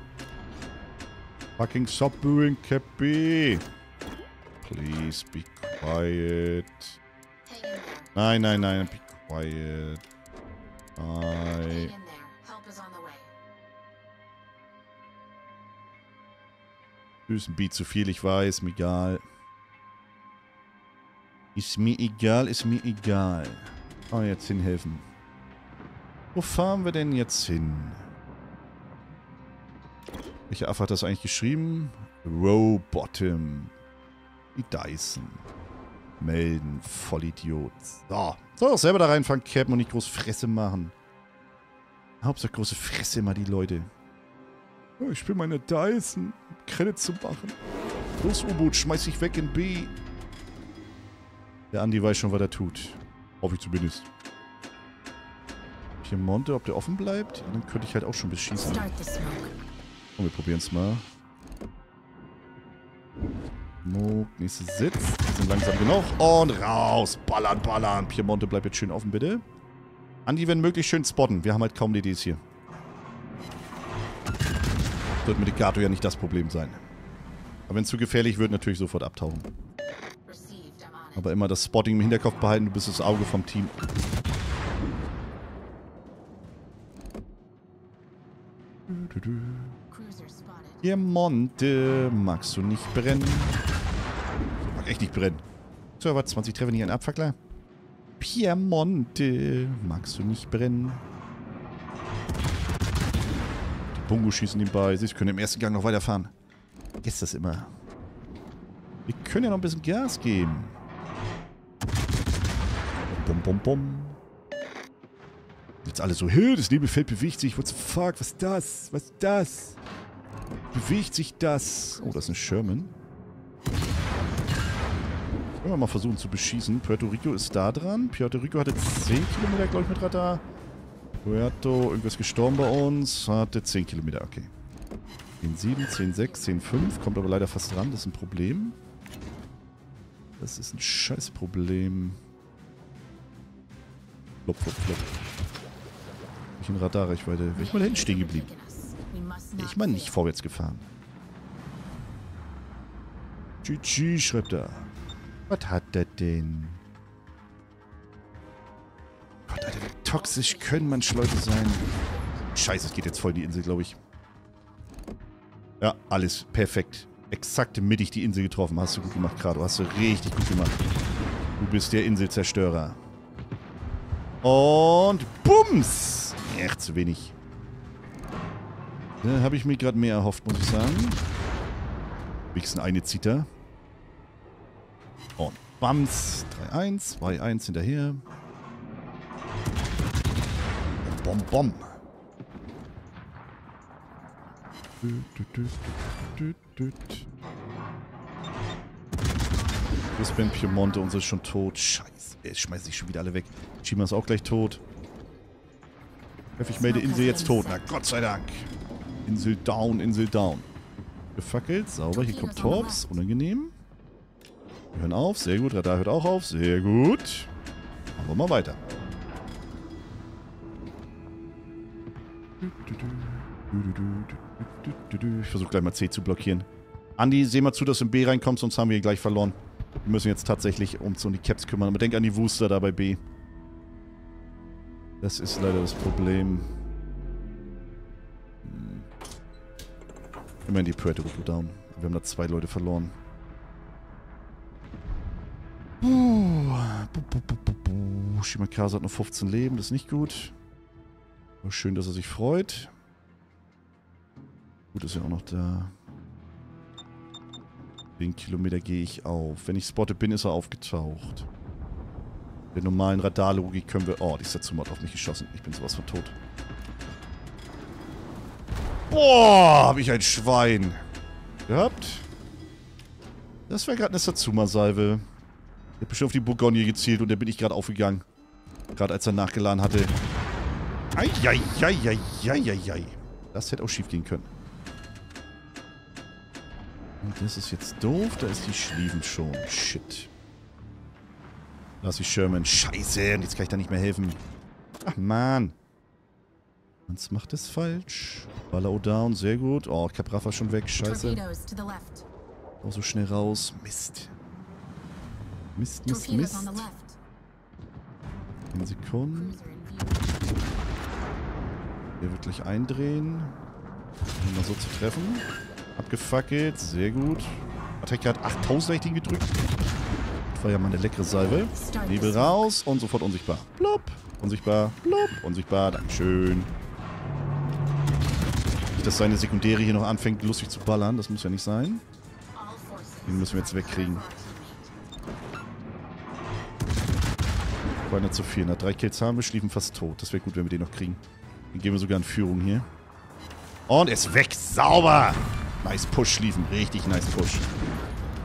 Fucking Submarine Cappy. Please be quiet. Nein, nein, nein, be quiet. Bye. Ist ein Beat zu viel, ich weiß, mir egal. Ist mir egal, ist mir egal. Oh, jetzt hinhelfen. Wo fahren wir denn jetzt hin? Welcher Affe hat das eigentlich geschrieben? Row Bottom. Die Dyson. Melden. Vollidiot. So. Soll auch selber da reinfahren, Captain, und nicht groß Fresse machen. Hauptsache große Fresse immer die Leute. Oh, ich bin meine Dyson. Credit zu machen. Los, U-Boot, schmeiß dich weg in B. Der Andi weiß schon, was er tut. Hoffe ich zumindest. Piemonte, ob der offen bleibt? Dann könnte ich halt auch schon beschießen. Und wir probieren es mal. Smoke, nächster Sitz. Wir sind langsam genug. Und raus. Ballern, ballern. Piemonte, bleib jetzt schön offen, bitte. Andi, wenn möglich, schön spotten. Wir haben halt kaum DDs hier. Wird mit Gato ja nicht das Problem sein. Aber wenn es zu gefährlich wird, natürlich sofort abtauchen. Aber immer das Spotting im Hinterkopf behalten, du bist das Auge vom Team. Monte, magst du nicht brennen? Ich mag echt nicht brennen. So, was, 20 Treffer nicht ein Abfackler? Piemonte, magst du nicht brennen? Die Bungo schießen nebenbei. Sie können im ersten Gang noch weiterfahren. Vergesst das immer. Wir können ja noch ein bisschen Gas geben. Bum, bum, bum. Jetzt alle so, hey, das Nebelfeld bewegt sich. What the fuck? Was ist das? Was ist das? Bewegt sich das? Oh, das ist ein Sherman. Können wir mal versuchen zu beschießen. Puerto Rico ist da dran. Puerto Rico hatte 10 Kilometer, glaube ich, mit Radar. Puerto, irgendwas gestorben bei uns. Hatte 10 Kilometer, okay. 10,7, 10,6, 10,5. Kommt aber leider fast dran. Das ist ein Problem. Das ist ein scheiß Problem. Flop, flop, flop. Ich in Radarreichweite. Wäre ich mal hinten stehen geblieben. Ich mal nicht vorwärts gefahren. GG, schreibt er. Was hat der denn? Gott, Alter, wie toxisch können manche Leute sein. Scheiße, es geht jetzt voll die Insel, glaube ich. Ja, alles perfekt. Exakt mittig die Insel getroffen. Hast du gut gemacht, Grado. Hast du richtig gut gemacht. Du bist der Inselzerstörer. Und Bums! Echt zu wenig. Da habe ich mir gerade mehr erhofft, muss ich sagen. Wenigstens eine Zita. Und Bams. 3-1, 2-1 hinterher. Bom, bom. Das bin Piemonte, unser ist schon tot. Scheiße, jetzt schmeißen sich schon wieder alle weg. Chima ist auch gleich tot. Ich melde Insel jetzt tot. Na Gott sei Dank. Insel down, Insel down. Gefackelt, sauber. Hier kommt Torps. Unangenehm. Wir hören auf. Sehr gut. Radar hört auch auf. Sehr gut. Machen wir mal weiter. Ich versuche gleich mal C zu blockieren. Andi, seh mal zu, dass du in B reinkommst, sonst haben wir ihn gleich verloren. Wir müssen jetzt tatsächlich uns um die Caps kümmern. Aber denk an die Wooster da bei B. Das ist leider das Problem. Immerhin die Puerto Rico down. Wir haben da zwei Leute verloren. Uh, Shimakasa hat noch 15 Leben, das ist nicht gut. Aber schön, dass er sich freut. Gut, ist ja auch noch da. Den Kilometer gehe ich auf. Wenn ich spottet bin, ist er aufgetaucht. Der normalen Radarlogik können wir... Oh, die Satsuma hat auf mich geschossen. Ich bin sowas von tot. Boah, habe ich ein Schwein. Gehabt? Das wäre gerade eine Satsuma-Salve. Der hat bestimmt auf die Bourgogne gezielt und da bin ich gerade aufgegangen. Gerade als er nachgeladen hatte. Eieieiei. Das hätte auch schief gehen können. Und das ist jetzt doof. Da ist die Schliefen schon. Shit. Da ist die Sherman. Scheiße. Und jetzt kann ich da nicht mehr helfen. Ach, Mann. Hans macht es falsch. Ballau down. Sehr gut. Oh, Caprafa schon weg. Scheiße. Auch so schnell raus. Mist. Mist, Mist, Mist. 10 Sekunden. Der wird gleich eindrehen. Um mal so zu treffen. Abgefackelt. Sehr gut. Attacke hat 8000 Richtigen gedrückt. Das war ja mal eine leckere Salve. Nebel raus und sofort unsichtbar. Plopp. Unsichtbar. Plopp. Unsichtbar. Dankeschön. Nicht, dass seine Sekundäre hier noch anfängt, lustig zu ballern. Das muss ja nicht sein. Den müssen wir jetzt wegkriegen. Beinahe zu viel. Na, drei Kills haben wir, schliefen fast tot. Das wäre gut, wenn wir den noch kriegen. Den geben wir sogar in Führung hier. Und ist weg. Sauber. Nice Push schliefen. Richtig nice Push.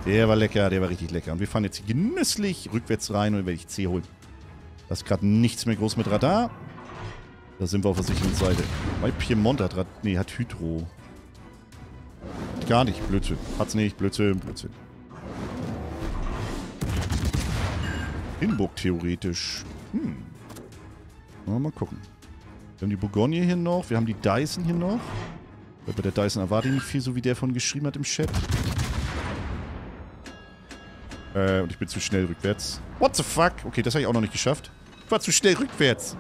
Der war lecker, der war richtig lecker. Und wir fahren jetzt genüsslich rückwärts rein und werde ich C holen. Da ist gerade nichts mehr groß mit Radar. Da sind wir auf der sicheren Seite. Bei Piemont hat Radar. Nee, hat Hydro. Gar nicht. Blödsinn. Hat's nicht. Blödsinn. Blödsinn. Hinburg theoretisch. Hm. Mal gucken. Wir haben die Bourgogne hier noch. Wir haben die Dyson hier noch. Weil bei der Dyson erwarte ich nicht viel, so wie der von geschrieben hat im Chat. Äh, und ich bin zu schnell rückwärts. What the fuck? Okay, das habe ich auch noch nicht geschafft. Ich war zu schnell rückwärts.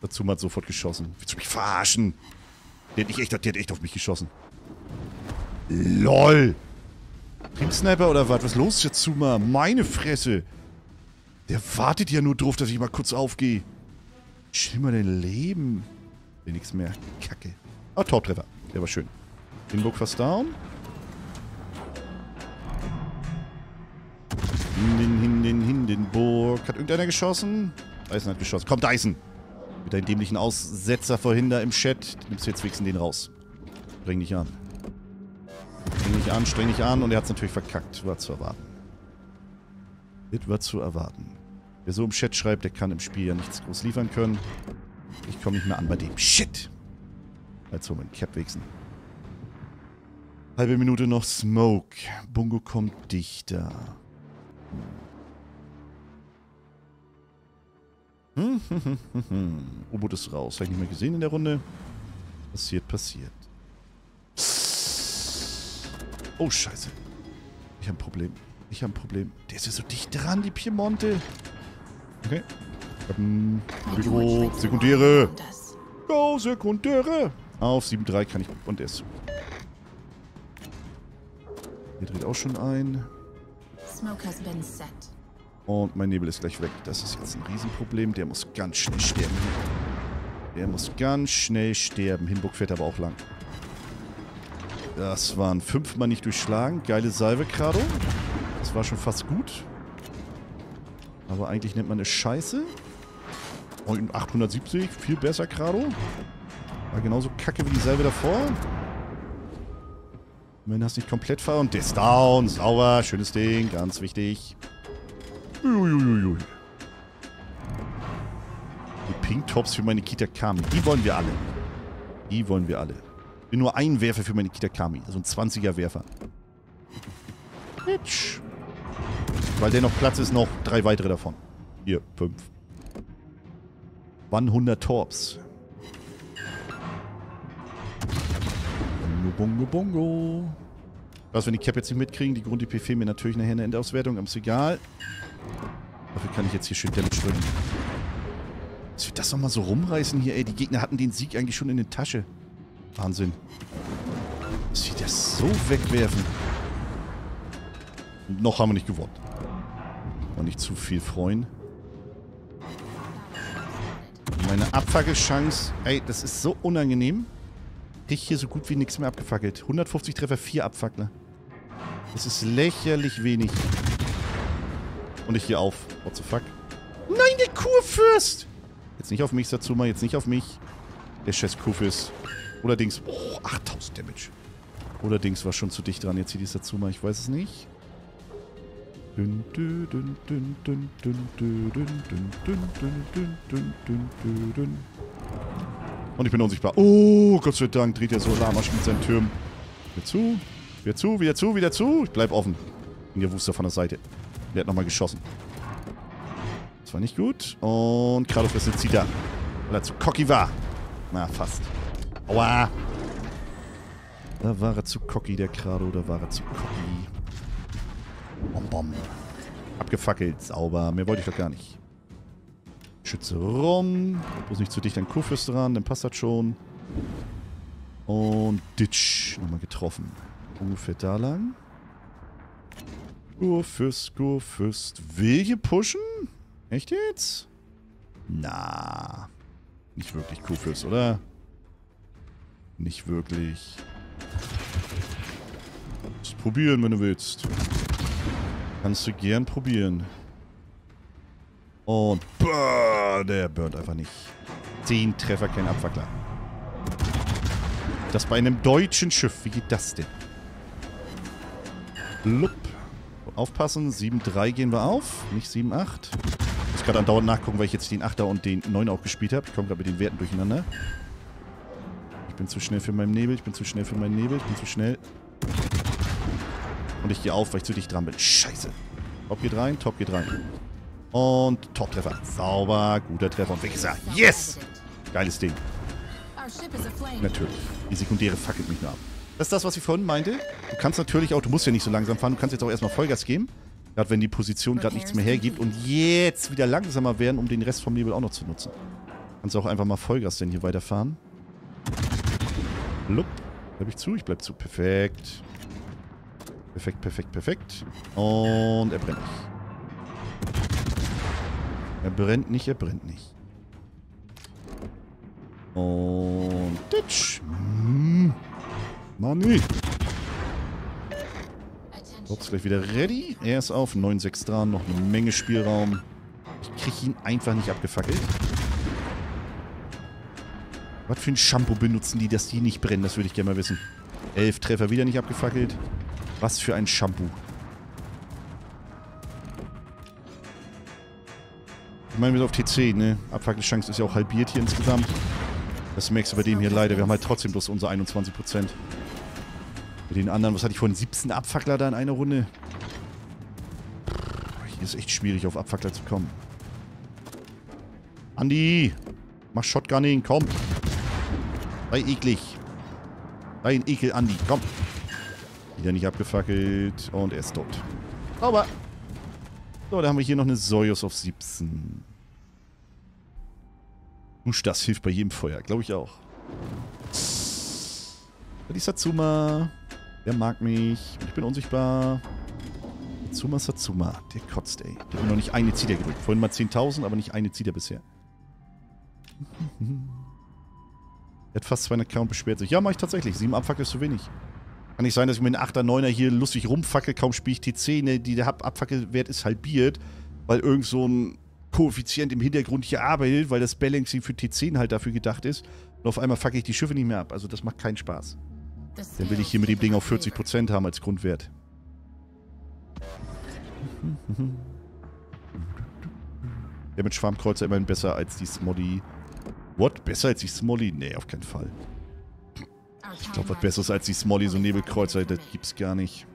Dazu hat sofort geschossen. Willst du mich verarschen? Der hat, echt, der hat echt auf mich geschossen. LOL. Sniper oder was? Was ist los, Yatsuma? Meine Fresse. Der wartet ja nur drauf, dass ich mal kurz aufgehe. Mal dein Leben. Will nichts mehr. Kacke. Ah, Tortreffer. Der war schön. Hinburg fast down. Hinden, Hinden, Hindenburg. Hat irgendeiner geschossen? Dyson hat geschossen. Komm, Dyson! Mit deinem dämlichen Aussetzer vorhin da im Chat. Nimmst du jetzt wenigstens den raus. Streng dich an. Streng dich an, streng dich an. Und er hat es natürlich verkackt. War zu erwarten. Das war zu erwarten. Wer so im Chat schreibt, der kann im Spiel ja nichts groß liefern können. Ich komme nicht mehr an bei dem. Shit! Als wir mein Cap wechseln. Halbe Minute noch Smoke. Bungo kommt dichter. U-Boot ist raus. Habe ich nicht mehr gesehen in der Runde. Passiert, passiert. Oh, scheiße. Ich habe ein Problem. Ich habe ein Problem. Der ist ja so dicht dran, die Piemonte. Okay. Ähm, Hydro, Sekundäre. Go, Sekundäre. Auf 7-3 kann ich... Und S. Hier dreht auch schon ein. Und mein Nebel ist gleich weg. Das ist jetzt ein Riesenproblem. Der muss ganz schnell sterben. Der muss ganz schnell sterben. Hinburg fährt aber auch lang. Das waren fünfmal nicht durchschlagen. Geile Salve gerade. Das war schon fast gut. Aber eigentlich nennt man es Scheiße. Und 870, viel besser gerade. War genauso kacke wie die Salve davor. Wenn das nicht komplett war. Und der ist down. Sauber. Schönes Ding. Ganz wichtig. Uiuiui. Die Pink Tops für meine Kita Kami. Die wollen wir alle. Die wollen wir alle. Ich bin nur ein Werfer für meine Kita Kami. Also ein 20er Werfer. Bitch. Weil der noch Platz ist, noch drei weitere davon. Hier, fünf. 100 Torps. Bongo, bongo, bongo. Was, wenn die Cap jetzt nicht mitkriegen, die Grund IP fehlen mir natürlich nachher in der Endauswertung, aber ist egal. Dafür kann ich jetzt hier schön Damage drücken. Dass wir das nochmal so rumreißen hier, ey. Die Gegner hatten den Sieg eigentlich schon in der Tasche. Wahnsinn. Dass sie das so wegwerfen. Und noch haben wir nicht gewonnen. Und nicht zu viel freuen. Meine Abfackelchance, ey, das ist so unangenehm. Ich hier so gut wie nichts mehr abgefackelt. 150 Treffer, 4 Abfackler. Das ist lächerlich wenig. Und ich hier auf. What the fuck? Nein, der Kurfürst! Jetzt nicht auf mich, Satsuma, jetzt nicht auf mich. Der scheiß Kurfürst. Oder Dings. Oh, 8000 Damage. Oder Dings war schon zu dicht dran. Jetzt hier die Satsuma, ich weiß es nicht. Und ich bin unsichtbar. Oh, Gott sei Dank dreht er so lahmarsch mit seinen Türmen. Wieder zu, wieder zu, wieder zu, wieder zu. Ich bleib offen. Und der Wuster von der Seite. Der hat nochmal geschossen. Das war nicht gut. Und ist jetzt da. Weil er zu cocky war. Na, fast. Aua. Da war er zu cocky, der Krado. Da war er zu cocky. Bom, bom. Abgefackelt. Sauber. Mehr wollte ich doch gar nicht. Schütze rum. Bloß nicht zu dicht an Kurfürst ran, dann passt das schon. Und Ditch. Nochmal getroffen. Ungefähr da lang. Kurfürst, Kurfürst. Will hier pushen? Echt jetzt? Na. Nicht wirklich Kurfürst, oder? Nicht wirklich. Kannst probieren, wenn du willst. Kannst du gern probieren. Und boah, der burnt einfach nicht. Zehn Treffer, kein Abfackler. Das bei einem deutschen Schiff. Wie geht das denn? Lupp. Aufpassen. 7-3 gehen wir auf. Nicht 7-8. Ich muss gerade andauernd nachgucken, weil ich jetzt den 8er und den 9er auch gespielt habe. Ich komme gerade mit den Werten durcheinander. Ich bin zu schnell für meinen Nebel. Ich bin zu schnell für meinen Nebel. Ich bin zu schnell. Und ich gehe auf, weil ich zu dicht dran bin. Scheiße. Top geht rein. Top geht rein. Und Top-Treffer. Sauber, guter Treffer. Und Wichser. Yes! Geiles Ding. Natürlich. Die Sekundäre fackelt mich nur ab. Das ist das, was ich vorhin meinte. Du kannst natürlich auch, du musst ja nicht so langsam fahren, du kannst jetzt auch erstmal Vollgas geben. Gerade wenn die Position gerade nichts mehr hergibt. Und jetzt wieder langsamer werden, um den Rest vom Nebel auch noch zu nutzen. Kannst auch einfach mal Vollgas denn hier weiterfahren. Lupp. Bleib ich zu? Ich bleib zu. Perfekt. Perfekt, perfekt, perfekt. Und er brennt nicht. Er brennt nicht, er brennt nicht. Und Ditch. Hm. Money. Ups, gleich wieder ready. Er ist auf 9,6 dran. Noch eine Menge Spielraum. Ich kriege ihn einfach nicht abgefackelt. Was für ein Shampoo benutzen die, dass die nicht brennen? Das würde ich gerne mal wissen. Elf Treffer wieder nicht abgefackelt. Was für ein Shampoo. Ich meine, wir sind auf TC, ne? Abfackelchance ist ja auch halbiert hier insgesamt. Das merkst du bei dem hier leider. Wir haben halt trotzdem bloß unsere 21%. Mit den anderen, was hatte ich vorhin? 17 Abfackler da in einer Runde? Hier ist echt schwierig, auf Abfackler zu kommen. Andi! Mach Shotgunning, komm! Sei eklig. Sei ein Ekel, Andi, komm! Wieder nicht abgefackelt und er ist tot. Sauber! So, da haben wir hier noch eine Soyuz auf 17. Husch, das hilft bei jedem Feuer. Glaube ich auch. Die Satsuma. Der mag mich. Ich bin unsichtbar. Satsuma, Satsuma. Der kotzt, ey. Der hat mir noch nicht eine Zieder gedrückt. Vorhin mal 10.000, aber nicht eine Zieder bisher. er hat fast 200 K und beschwert sich. Ja, mache ich tatsächlich. 7 Abfuck ist zu wenig. Kann nicht sein, dass ich mit einem 8er, 9er hier lustig rumfackel, kaum spiele ich TC, ne, der Abfackelwert ist halbiert, weil irgend so ein Koeffizient im Hintergrund hier arbeitet, weil das Balancing für T10 halt dafür gedacht ist. Und auf einmal facke ich die Schiffe nicht mehr ab. Also das macht keinen Spaß. Dann will ich hier mit dem Ding auf 40% haben als Grundwert. Der mit Schwarmkreuzer immerhin besser als die Smolly. What? Besser als die Smolly? Nee, auf keinen Fall. Ich glaube, was Besseres als die Smolly, so Nebelkreuzer, das gibt's gar nicht.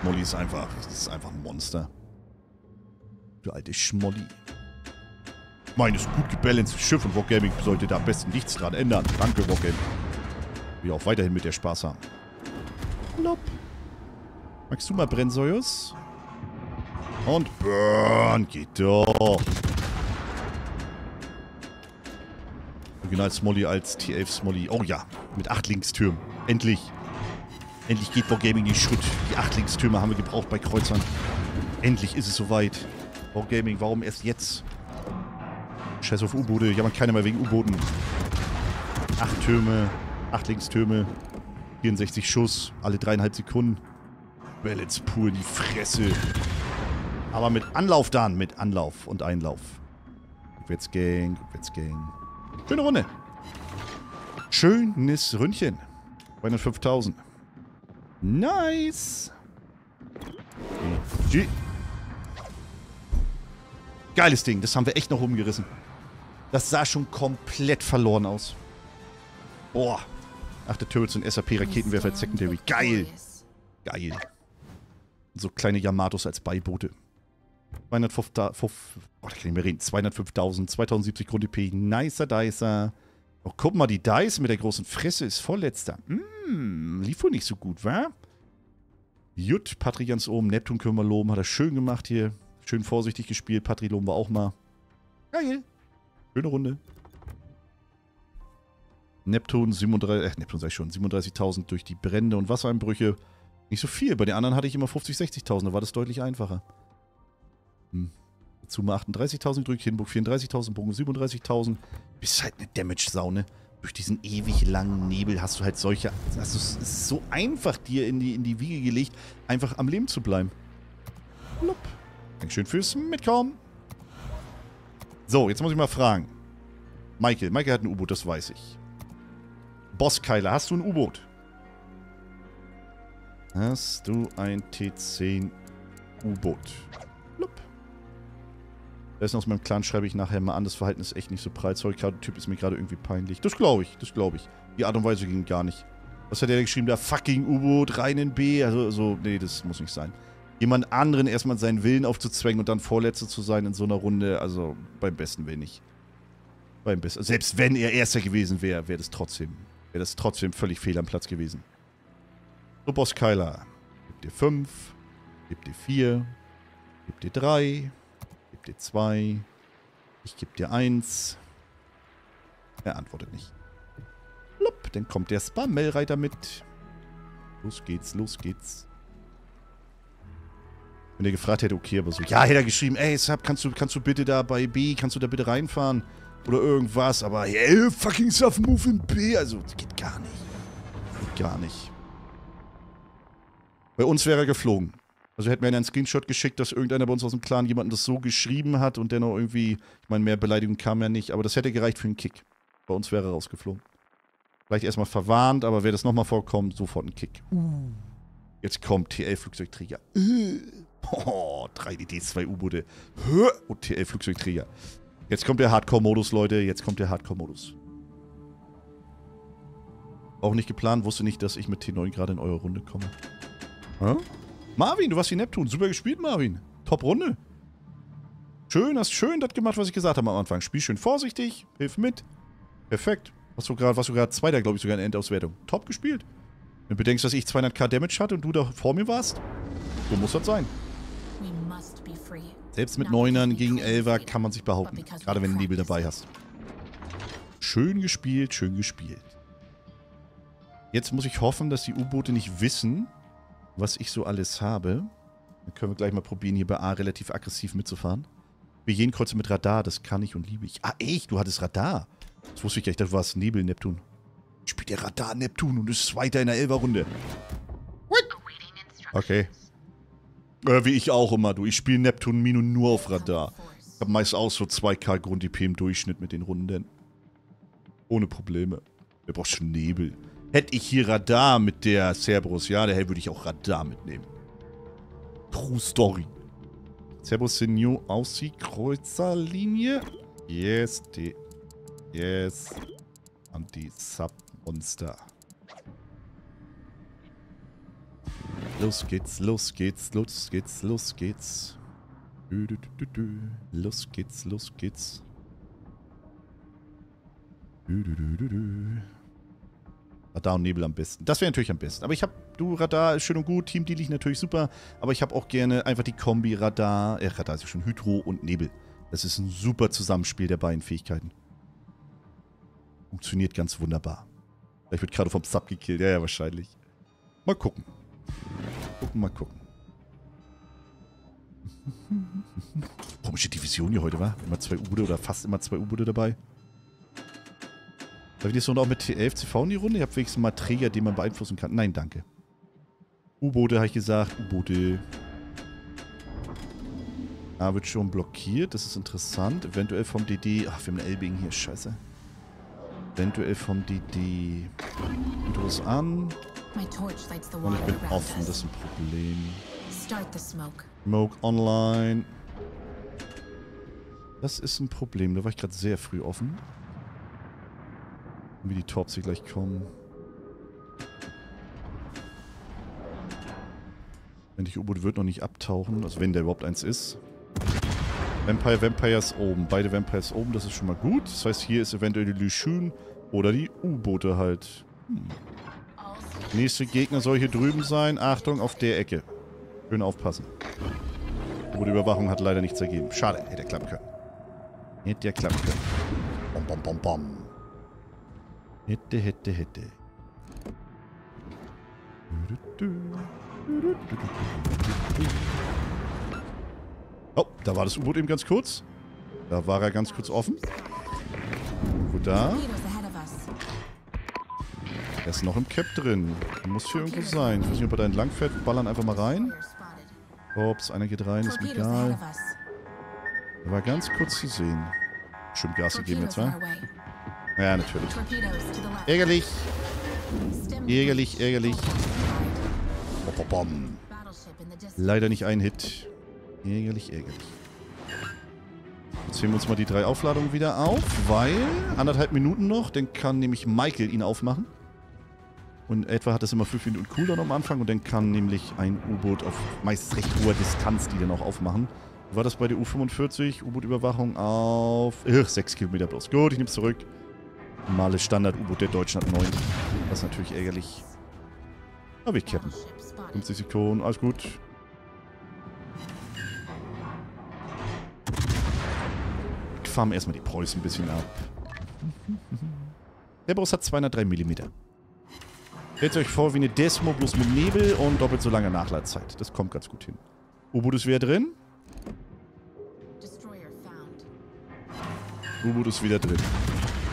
Smolly ist einfach, das ist einfach ein Monster. Du alte Schmolli. Meines gut gebalanced Schiff und Wargaming sollte da am besten nichts dran ändern. Danke, Wargaming. Wir auch weiterhin mit der Spaß haben. Plop. Magst du mal Brennsäus? Und burn, geht doch. Original Smolly als T11 Smolly. Oh ja, mit 8 Linkstürmen. Endlich. Endlich geht Wargaming die Schritt. Die 8 Linkstürme haben wir gebraucht bei Kreuzern. Endlich ist es soweit. Wargaming, warum erst jetzt? Scheiß auf U-Boote, ja man keiner mehr wegen U-Booten. 8 Türme, 8 Linkstürme, 64 Schuss, alle dreieinhalb Sekunden. Balance pur in die Fresse. Aber mit Anlauf dann, mit Anlauf und Einlauf. Rückwärts Gang, rückwärts Gang. Schöne Runde. Schönes Ründchen. 205.000. Nice. GG. Geiles Ding. Das haben wir echt noch umgerissen. Das sah schon komplett verloren aus. Boah. Achte Turrets und SAP-Raketenwerfer als Secondary. Geil. Geil. So kleine Yamatos als Beiboote. 205.000, oh, da kann ich mehr reden. 205.000, 2070 Grund-EP. Nicer Dicer. Oh, guck mal, die Dice mit der großen Fresse ist vorletzter. Hm, lief wohl nicht so gut, wa? Jut, Patri ganz oben. Neptun können wir loben. Hat er schön gemacht hier. Schön vorsichtig gespielt. Patri loben wir auch mal. Geil. Schöne Runde. Neptun 37, äh, Neptun sag ich schon, 37.000 durch die Brände und Wassereinbrüche. Nicht so viel. Bei den anderen hatte ich immer 50, 60.000. Da war das deutlich einfacher. Hm. Dazu mal 38.000 gedrückt, Hinburg 34.000, Bogen 37.000. Bist halt eine Damage-Saune. Durch diesen ewig langen Nebel hast du halt solche... Also es ist so einfach dir in die, in die Wiege gelegt, einfach am Leben zu bleiben. Blub. Dankeschön fürs Mitkommen. So, jetzt muss ich mal fragen. Michael. Michael hat ein U-Boot, das weiß ich. Bosskeiler, hast du ein U-Boot? Hast du ein T10 U-Boot? Wer ist aus meinem Clan, schreibe ich nachher mal an. Das Verhalten ist echt nicht so breit. Sorry, der Typ ist mir gerade irgendwie peinlich. Das glaube ich, das glaube ich. Die Art und Weise ging gar nicht. Was hat der geschrieben? Der fucking U-Boot, rein in B. Also, so, nee, das muss nicht sein. Jemand anderen erstmal seinen Willen aufzuzwängen und dann Vorletzter zu sein in so einer Runde, also beim besten wenig. Beim besten. Selbst wenn er Erster gewesen wäre, wäre das trotzdem, wäre das trotzdem völlig fehl am Platz gewesen. So, Boss Kyler. Gib dir 5, gib dir 4, gib dir 3, dir 2. Ich gebe dir 1. Er antwortet nicht. Blub, dann kommt der Spam-Mail-Reiter mit. Los geht's, los geht's. Wenn er gefragt hätte, okay, aber so, ja, hätte er geschrieben, ey, Sub, kannst du, kannst du bitte da bei B, kannst du da bitte reinfahren? Oder irgendwas, aber, ey, fucking Sub, move in B, also, das geht gar nicht. Geht gar nicht. Bei uns wäre er geflogen. Also hätten wir einen Screenshot geschickt, dass irgendeiner bei uns aus dem Clan jemanden das so geschrieben hat und dennoch irgendwie, ich meine, mehr Beleidigung kam ja nicht, aber das hätte gereicht für einen Kick. Bei uns wäre er rausgeflogen. Vielleicht erstmal verwarnt, aber wäre das nochmal vorkommt, sofort ein Kick. Jetzt kommt TL-Flugzeugträger. Oh, 3DD2 U-Boote. Und TL-Flugzeugträger. Jetzt kommt der Hardcore-Modus, Leute. Jetzt kommt der Hardcore-Modus. Auch nicht geplant, wusste nicht, dass ich mit T9 gerade in eure Runde komme. Hä? Marvin, du warst wie Neptun. Super gespielt, Marvin. Top Runde. Schön, hast schön das gemacht, was ich gesagt habe am Anfang. Spiel schön vorsichtig, hilf mit. Perfekt. Was du gerade, Zweiter, glaube ich, sogar in der Endauswertung. Top gespielt. Wenn du bedenkst, dass ich 200k Damage hatte und du da vor mir warst, so muss das sein. Selbst mit Neunern gegen Elfer kann man sich behaupten. Gerade wenn du Nebel dabei hast. Schön gespielt, schön gespielt. Jetzt muss ich hoffen, dass die U-Boote nicht wissen, was ich so alles habe. Dann können wir gleich mal probieren, hier bei A relativ aggressiv mitzufahren. Kreuze mit Radar, das kann ich und liebe ich. Ah, echt? Du hattest Radar? Das wusste ich gar nicht, das war Nebel Neptun. Spielt der Radar Neptun und ist weiter in der Elferrunde. Okay. Äh, wie ich auch immer, du. Ich spiele Neptun Mino nur auf Radar. Ich habe meist auch so 2k Grund-IP im Durchschnitt mit den Runden. Ohne Probleme. Wer braucht schon Nebel? Hätte ich hier Radar mit der Cerberus, ja, daher würde ich auch Radar mitnehmen. True Story. Cerberus Senior Aussie-Kreuzerlinie. Yes, die. Yes. Anti-Sub-Monster. Los geht's, los geht's, los geht's, los geht's. Los geht's, los geht's. Radar und Nebel am besten. Das wäre natürlich am besten. Aber ich habe, du, Radar ist schön und gut, Team Deal natürlich super, aber ich habe auch gerne einfach die Kombi Radar, äh, Radar ist ja schon Hydro und Nebel. Das ist ein super Zusammenspiel der beiden Fähigkeiten. Funktioniert ganz wunderbar. Vielleicht wird gerade vom Sub gekillt. Ja, ja, wahrscheinlich. Mal gucken. Gucken, mal gucken. Komische Division hier heute, war? Immer zwei U-Boote oder fast immer zwei U-Boote dabei. Darf ich jetzt noch mit T11CV in die Runde? Ich habe wenigstens mal Träger, den man beeinflussen kann. Nein, danke. U-Boote, habe ich gesagt. U-Boote. Ah, wird schon blockiert. Das ist interessant. Eventuell vom DD... Ach, wir haben einen Elbing hier. Scheiße. Eventuell vom DD... Hydros an. Und ich bin offen. Das ist ein Problem. Smoke online. Das ist ein Problem. Da war ich gerade sehr früh offen. Wie die Torps hier gleich kommen. Wenn die U-Boot wird noch nicht abtauchen. Also wenn der überhaupt eins ist. Vampire, Vampires oben. Beide Vampires oben, das ist schon mal gut. Das heißt, hier ist eventuell die Lushun oder die U-Boote halt. Hm. Nächste Gegner soll hier drüben sein. Achtung, auf der Ecke. Schön aufpassen. U-Boot-Überwachung hat leider nichts ergeben. Schade, hätte er klappen können. Hätte er klappen können. Bom, bom, bom, bom. Hätte, hätte, hätte. Oh, da war das U-Boot eben ganz kurz. Da war er ganz kurz offen. Wo da? Er ist noch im Cap drin. Er muss hier irgendwo sein. Ich weiß nicht, ob er da entlang fährt. Wir ballern einfach mal rein. Ups, einer geht rein, ist mir egal. Er war ganz kurz zu sehen. Bestimmt Gas gegeben jetzt, wa? Ja, natürlich. Ärgerlich. Ärgerlich, ärgerlich. Bom. Leider nicht ein Hit. Ärgerlich, ärgerlich. Jetzt heben wir uns mal die drei Aufladungen wieder auf, weil anderthalb Minuten noch, dann kann nämlich Michael ihn aufmachen. Und etwa hat das immer fünf Minuten Cooldown am Anfang und dann kann nämlich ein U-Boot auf meist recht hoher Distanz die dann auch aufmachen. War das bei der U-45? U-Boot-Überwachung auf ugh, 6 Kilometer bloß. Gut, ich nehme es zurück. Normales Standard-U-Boot der Deutschen hat 9. Das ist natürlich ärgerlich. Aber ich cappen. 50 Sekunden, alles gut. Ich farm erstmal die Preußen ein bisschen ab. Der Bus hat 203 mm. Stellt euch vor wie eine Desmo, bloß mit Nebel und doppelt so lange Nachladzeit. Das kommt ganz gut hin. U-Boot ist wieder drin. U-Boot ist wieder drin.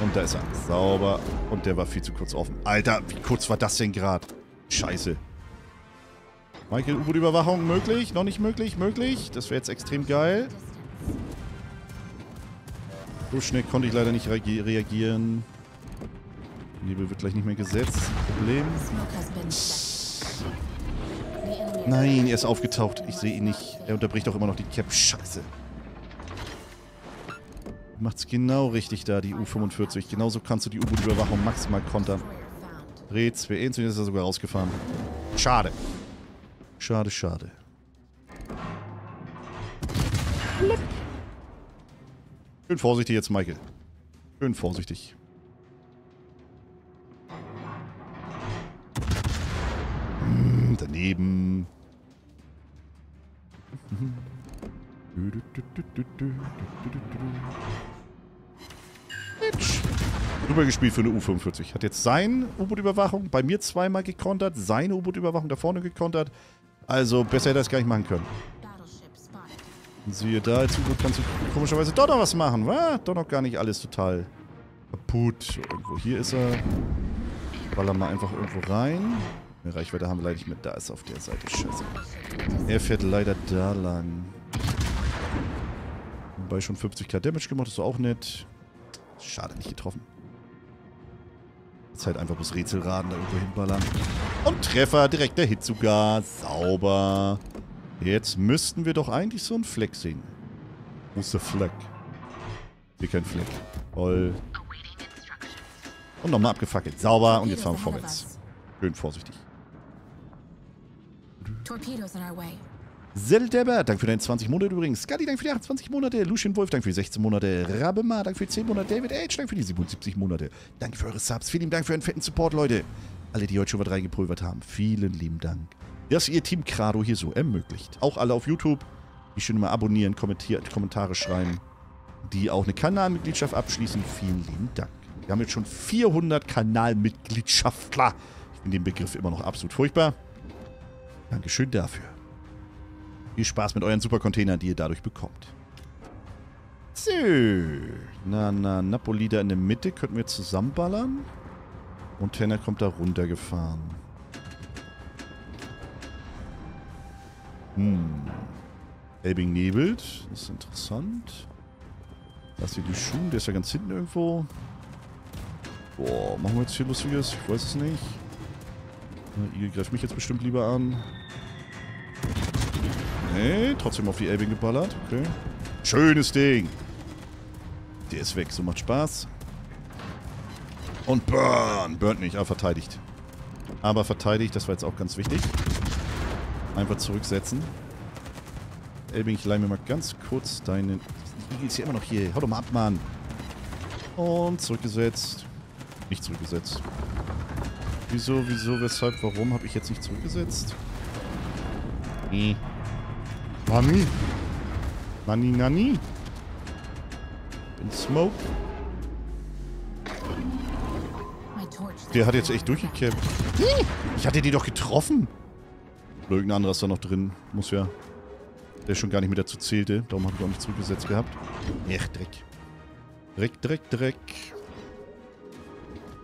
Und da ist er. Sauber. Und der war viel zu kurz offen. Alter, wie kurz war das denn gerade? Scheiße. Michael, U-Boot-Überwachung möglich? Noch nicht möglich? Möglich? Das wäre jetzt extrem geil. So schnell konnte ich leider nicht reagieren. Nebel wird gleich nicht mehr gesetzt. Problem. Nein, er ist aufgetaucht. Ich sehe ihn nicht. Er unterbricht auch immer noch die Cap. Scheiße. Macht's genau richtig da, die U-45. Genauso kannst du die U-Boot-Überwachung maximal kontern. Dreht 2 1 und ist er sogar rausgefahren. Schade. Schade, schade. Schön vorsichtig jetzt, Michael. Schön vorsichtig. Daneben. Drüber gespielt für eine U-45. Hat jetzt sein U-Boot-Überwachung bei mir zweimal gekontert, seine U-Boot-Überwachung da vorne gekontert. Also besser hätte er es gar nicht machen können. Und siehe da, als U-Boot kannst du komischerweise doch noch was machen, wa? Doch noch gar nicht alles total kaputt. Irgendwo hier ist er. Ballern mal einfach irgendwo rein. Mehr Reichweite haben wir leider nicht mehr. Da ist auf der Seite. Scheiße. Er fährt leider da lang. Wobei schon 50k Damage gemacht, ist auch nett. Schade, nicht getroffen. Jetzt halt einfach bloß Rätselraden da irgendwo hinballern. Und Treffer, direkt der Hit sogar. Sauber. Jetzt müssten wir doch eigentlich so einen Fleck sehen. Wo ist der Fleck? Hier kein Fleck. Voll. Und nochmal abgefackelt. Sauber. Und jetzt fahren wir vorwärts. Schön vorsichtig. Way. Zeldeber, danke für deine 20 Monate übrigens. Scotty, danke für die 28 Monate. Lucian Wolf, danke für die 16 Monate. Rabema, danke für die 10 Monate. David H., danke für die 77 Monate. Danke für eure Subs. Vielen Dank für euren fetten Support, Leute. Alle, die heute schon was reingepulvert haben. Vielen lieben Dank. Dass ihr Team Crado hier so ermöglicht. Auch alle auf YouTube. Die schön mal abonnieren, Kommentare schreiben. Die auch eine Kanalmitgliedschaft abschließen. Vielen lieben Dank. Wir haben jetzt schon 400 Kanalmitgliedschaftler. Ich finde den Begriff immer noch absolut furchtbar. Dankeschön dafür. Viel Spaß mit euren Supercontainern, die ihr dadurch bekommt. So. Na, na, Napoli da in der Mitte. Könnten wir zusammenballern. Und Tenner kommt da runtergefahren. Hm. Elbing nebelt. Das ist interessant. Ist hier die Schuhe. Der ist ja ganz hinten irgendwo. Boah, machen wir jetzt hier Lustiges? Ich weiß es nicht. Na, Igel greift mich jetzt bestimmt lieber an. Nee, trotzdem auf die Elbing geballert. Okay. Schönes Ding. Der ist weg, so macht Spaß. Und burn! Burnt nicht, aber verteidigt. Aber verteidigt, das war jetzt auch ganz wichtig. Einfach zurücksetzen. Elbing, ich leih mir mal ganz kurz deinen... Die ist ja immer noch hier. Hau doch mal ab, Mann. Und zurückgesetzt. Nicht zurückgesetzt. Wieso, wieso, weshalb, warum habe ich jetzt nicht zurückgesetzt? Nee. Nani? Nani, nani? Bin Smoke. Der hat jetzt echt durchgekämpft. Ich hatte die doch getroffen. Oder irgendein anderer ist da noch drin. Muss ja. Der schon gar nicht mehr dazu zählte. Darum habe ich auch nicht zurückgesetzt gehabt. Ech, Dreck. Dreck, Dreck, Dreck.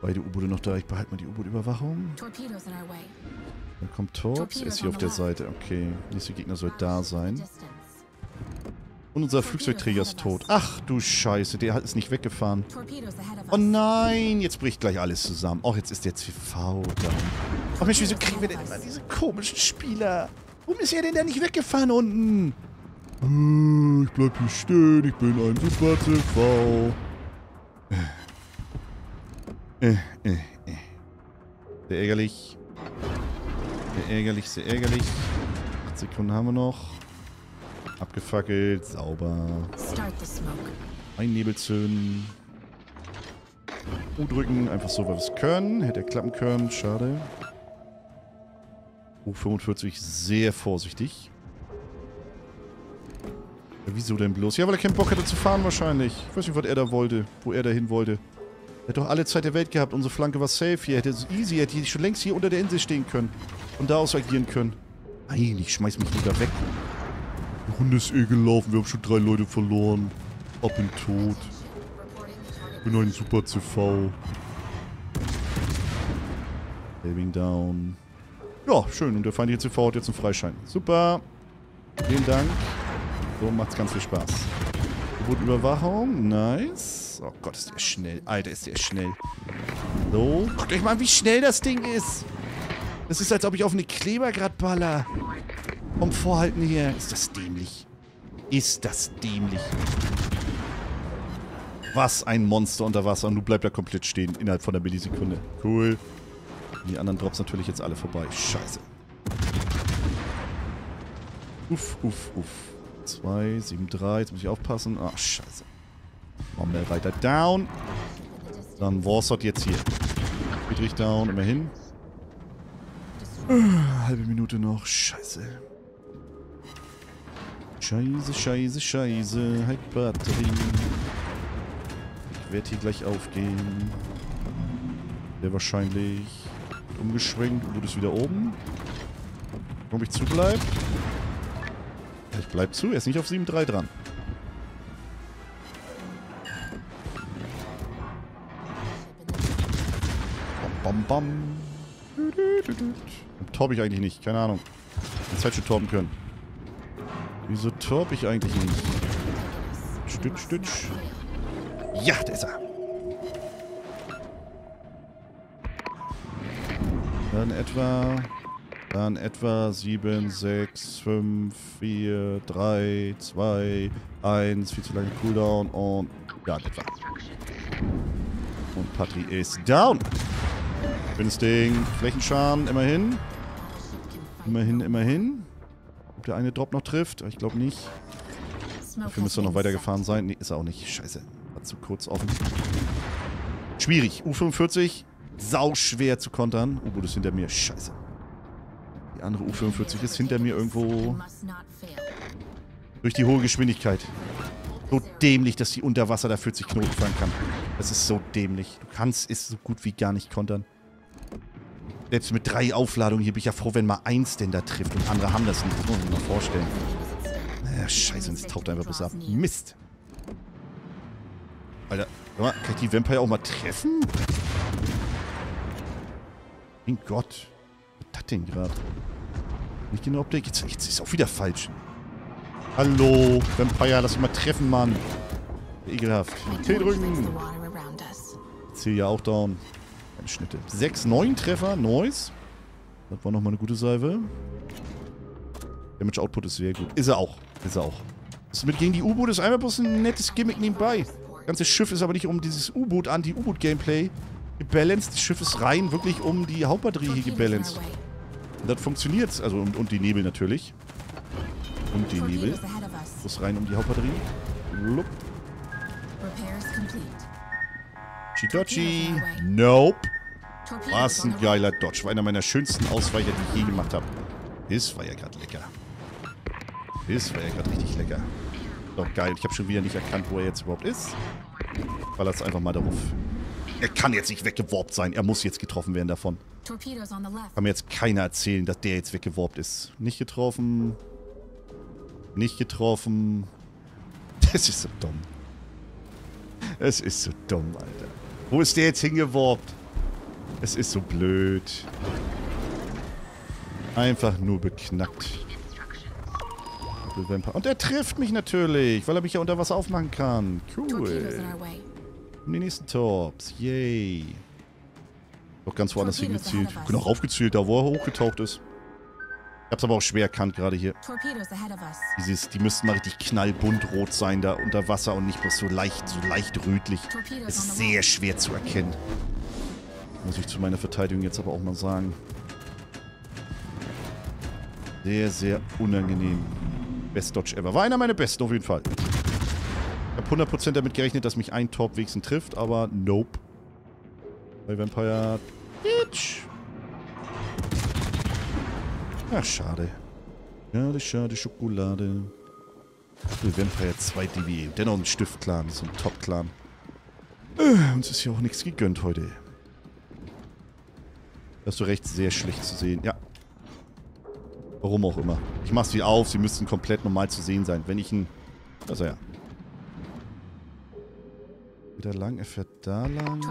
Beide U-Boote noch da. Ich behalte mal die U-Boot-Überwachung. Da kommt Torps. Er ist hier auf der Seite. Okay. Nächster Gegner soll da sein. Und unser Flugzeugträger ist tot. Ach du Scheiße, der ist nicht weggefahren. Oh nein, jetzt bricht gleich alles zusammen. Och, jetzt ist der CV da. Ach Mensch, wieso kriegen wir denn immer diese komischen Spieler? Warum ist er denn da nicht weggefahren unten? Äh, ich bleib hier stehen, ich bin ein super TV. Äh, äh, äh. Sehr ärgerlich. Sehr ärgerlich, sehr ärgerlich. 8 Sekunden haben wir noch. Abgefackelt, sauber. Ein Nebel zünden. U drücken, einfach so, weil wir es können. Hätte er klappen können, schade. U45 sehr vorsichtig. Ja, wieso denn bloß? Ja, weil er keinen Bock hatte zu fahren wahrscheinlich. Ich weiß nicht, was er da wollte, wo er dahin wollte. Hat doch alle Zeit der Welt gehabt. Unsere Flanke war safe hier. Hätte easy, hätte schon längst hier unter der Insel stehen können. Und da aus agieren können. Nein, ich schmeiß mich lieber weg. Der Hund ist eh gelaufen. Wir haben schon drei Leute verloren. Ab in Tod. Ich bin ein super CV. Saving down. Ja, schön. Und der feindliche CV hat jetzt einen Freischein. Super. Vielen Dank. So macht's ganz viel Spaß. Überwachung. Nice. Oh Gott, ist der schnell. Alter, ist der schnell. So. Guckt euch mal, wie schnell das Ding ist. Das ist, als ob ich auf eine Kleber grad baller. Vom Vorhalten her. Ist das dämlich. Ist das dämlich. Was ein Monster unter Wasser. Und du bleibst da komplett stehen. Innerhalb von einer Millisekunde. Cool. Die anderen Drops natürlich jetzt alle vorbei. Scheiße. Uff, uff, uff. 2, 7, 3. Jetzt muss ich aufpassen. Ach, scheiße. Machen wir weiter down. Dann Warsot jetzt hier. Friedrich down, immerhin. halbe Minute noch. Scheiße. Scheiße, scheiße, scheiße. Halt Batterie. Ich werde hier gleich aufgehen. Sehr wahrscheinlich. Umgeschwenkt. Wo ist wieder oben. Ob ich zubleibe? Ich bleib zu. Er ist nicht auf 7-3 dran. Bam, bam, bam. Torb ich eigentlich nicht. Keine Ahnung. Die Zeit schon torben können. Wieso torb ich eigentlich nicht? Stütsch, stütsch. Ja, da ist er. Dann etwa... Dann etwa 7, 6, 5, 4, 3, 2, 1. Viel zu lange Cooldown und... Ja, etwa. Und Patri ist down. Schönes Ding. Flächenschaden, immerhin. Immerhin, immerhin. Ob der eine Drop noch trifft? Ich glaube nicht. Dafür müsste er noch weitergefahren sein. Nee, ist er auch nicht. Scheiße. War zu kurz offen. Schwierig. U45. Sau schwer zu kontern. U-Boot ist hinter mir. Scheiße. Die andere U45 ist hinter mir irgendwo. Durch die hohe Geschwindigkeit. So dämlich, dass sie unter Wasser da 40 Knoten fahren kann. Das ist so dämlich. Du kannst es so gut wie gar nicht kontern. Selbst mit drei Aufladungen hier bin ich ja froh, wenn mal eins denn da trifft. Und andere haben das nicht. Das muss man sich mal vorstellen. Naja, scheiße, es taucht einfach bis ab. Mist. Alter, mal, kann ich die Vampire auch mal treffen? Mein Gott. Was ist das denn gerade? Nicht genau Update. Jetzt, jetzt ist auch wieder falsch. Hallo, Vampire, lass mich mal treffen, Mann. Ekelhaft. T drücken. Ziel ja auch down. Keine Schnitte. 6, 9 Treffer. Nice. Das war nochmal eine gute Salve. Damage Output ist sehr gut. Ist er auch. Ist er auch. Das mit gegen die U-Boote ist einmal bloß ein nettes Gimmick nebenbei. ganze Schiff ist aber nicht um dieses U-Boot, Anti-U-Boot-Gameplay gebalanced. Das Schiff ist rein wirklich um die Hauptbatterie hier gebalanced. Und das funktioniert. Also, und, und die Nebel natürlich. Und die Nebel. Muss rein um die Hauptbatterie. Lup. Chitochi. Nope. Was ein geiler Dodge. War einer meiner schönsten Ausweicher, die ich je gemacht habe. Das war ja gerade lecker. Das war ja gerade richtig lecker. Doch geil. Ich habe schon wieder nicht erkannt, wo er jetzt überhaupt ist. Weil es einfach mal darauf. Er kann jetzt nicht weggeworbt sein. Er muss jetzt getroffen werden davon. Kann mir jetzt keiner erzählen, dass der jetzt weggeworbt ist. Nicht getroffen. Nicht getroffen. Das ist so dumm. Es ist so dumm, Alter. Wo ist der jetzt hingeworbt? Es ist so blöd. Einfach nur beknackt. Und er trifft mich natürlich, weil er mich ja unter Wasser aufmachen kann. Cool. Um die nächsten Torps. Yay. Doch ganz woanders hingezielt. Auch aufgezielt, da wo er hochgetaucht ist. Ich hab's aber auch schwer erkannt gerade hier. Dieses, die müssten mal richtig knallbunt rot sein da unter Wasser und nicht bloß so leicht, so leicht rötlich. Das ist sehr schwer zu erkennen. Muss ich zu meiner Verteidigung jetzt aber auch mal sagen. Sehr, sehr unangenehm. Best Dodge ever. War einer meiner besten auf jeden Fall. Ich habe 100% damit gerechnet, dass mich ein Top wenigstens trifft, aber nope. Bei Vampire... Bitch. Ach, schade. Schade, schade, Schokolade. Für Vampire 2 DW. Dennoch ein Stift-Clan, so ein Top-Clan. Äh, uns ist ja auch nichts gegönnt heute. Hast du recht, sehr schlecht zu sehen. Ja. Warum auch immer. Ich mach sie auf, sie müssten komplett normal zu sehen sein. Wenn ich ein... Also ja. Wieder lang, er fährt da lang.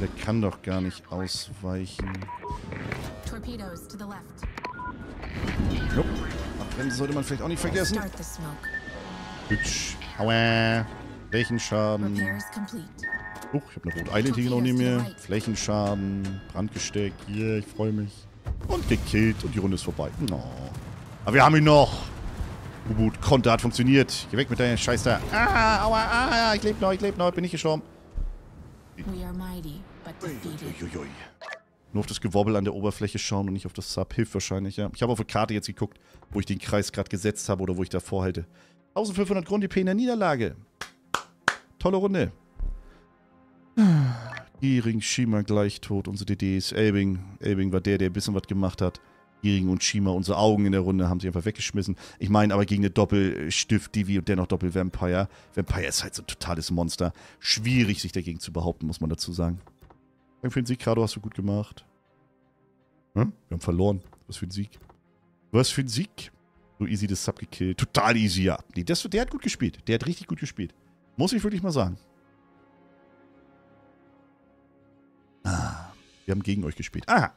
Der kann doch gar nicht ausweichen. Nope. Abbremsen sollte man vielleicht auch nicht vergessen. Hübsch. Aua. Flächenschaden. Huch, ich habe eine Rot Island hier genau neben mir. Flächenschaden. Brandgesteckt. Hier, yeah, ich freue mich. Und gekillt. Und die Runde ist vorbei. No. Aber wir haben ihn noch. U-Boot Konter hat funktioniert. Geh weg mit deiner Scheiße. da. Ah, aua, ah, ich lebe noch, ich lebe noch. Bin ich gestorben. Uiuiui. Nur auf das Gewobbel an der Oberfläche schauen und nicht auf das Sub. Hilft wahrscheinlich, ja. Ich habe auf der Karte jetzt geguckt, wo ich den Kreis gerade gesetzt habe oder wo ich davor halte. 1500 Grund-EP in der Niederlage. Tolle Runde. Giering, Shima gleich tot, unsere DDs. Elbing. Elbing war der, der ein bisschen was gemacht hat. Giering und Shima, unsere Augen in der Runde, haben sie einfach weggeschmissen. Ich meine aber gegen eine Doppelstift, Divi und dennoch Doppel-Vampire. Vampire ist halt so ein totales Monster. Schwierig, sich dagegen zu behaupten, muss man dazu sagen. Danke für den Sieg, Kado, hast du gut gemacht. Hm? Wir haben verloren. Was für ein Sieg. Was für ein Sieg. So easy das Sub gekillt. Total easy, ja. Nee, das, der hat gut gespielt. Der hat richtig gut gespielt. Muss ich wirklich mal sagen. Ah, wir haben gegen euch gespielt. Aha.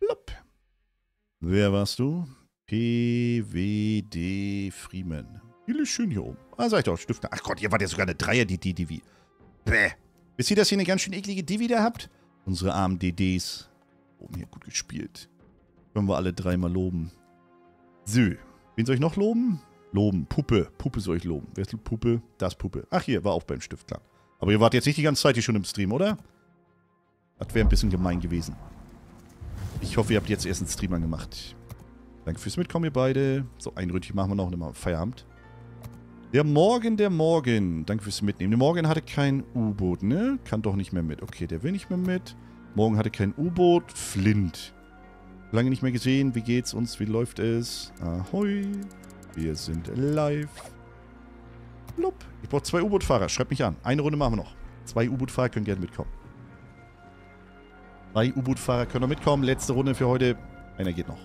Lupp. Wer warst du? PWD Freeman. Viel ist schön hier oben. Ah, sag ich doch, Stifter. Ach Gott, ihr wart ja sogar eine Dreier-DD-Divi. Bäh. Wisst ihr, dass ihr eine ganz schön eklige Divi da habt? Unsere armen DDs. Oben hier gut gespielt. Können wir alle dreimal loben. So. Wen soll ich noch loben? Loben. Puppe. Puppe soll ich loben. Wer ist Puppe? Das Puppe. Ach, hier, war auch beim Stift, klar. Aber ihr wart jetzt nicht die ganze Zeit hier schon im Stream, oder? Das wäre ein bisschen gemein gewesen. Ich hoffe, ihr habt jetzt erst einen Stream angemacht. Danke fürs Mitkommen, ihr beide. So, ein Ründchen machen wir noch und dann mal Feierabend. Der Morgen, der Morgen. Danke fürs Mitnehmen. Der Morgen hatte kein U-Boot, ne? Kann doch nicht mehr mit. Okay, der will nicht mehr mit. Morgen hatte kein U-Boot. Flint. Lange nicht mehr gesehen. Wie geht's uns? Wie läuft es? Ahoi. Wir sind live. Blub. Ich brauche zwei U-Boot-Fahrer. Schreibt mich an. Eine Runde machen wir noch. Zwei U-Boot-Fahrer können gerne mitkommen. Drei U-Boot-Fahrer können noch mitkommen. Letzte Runde für heute. Einer geht noch.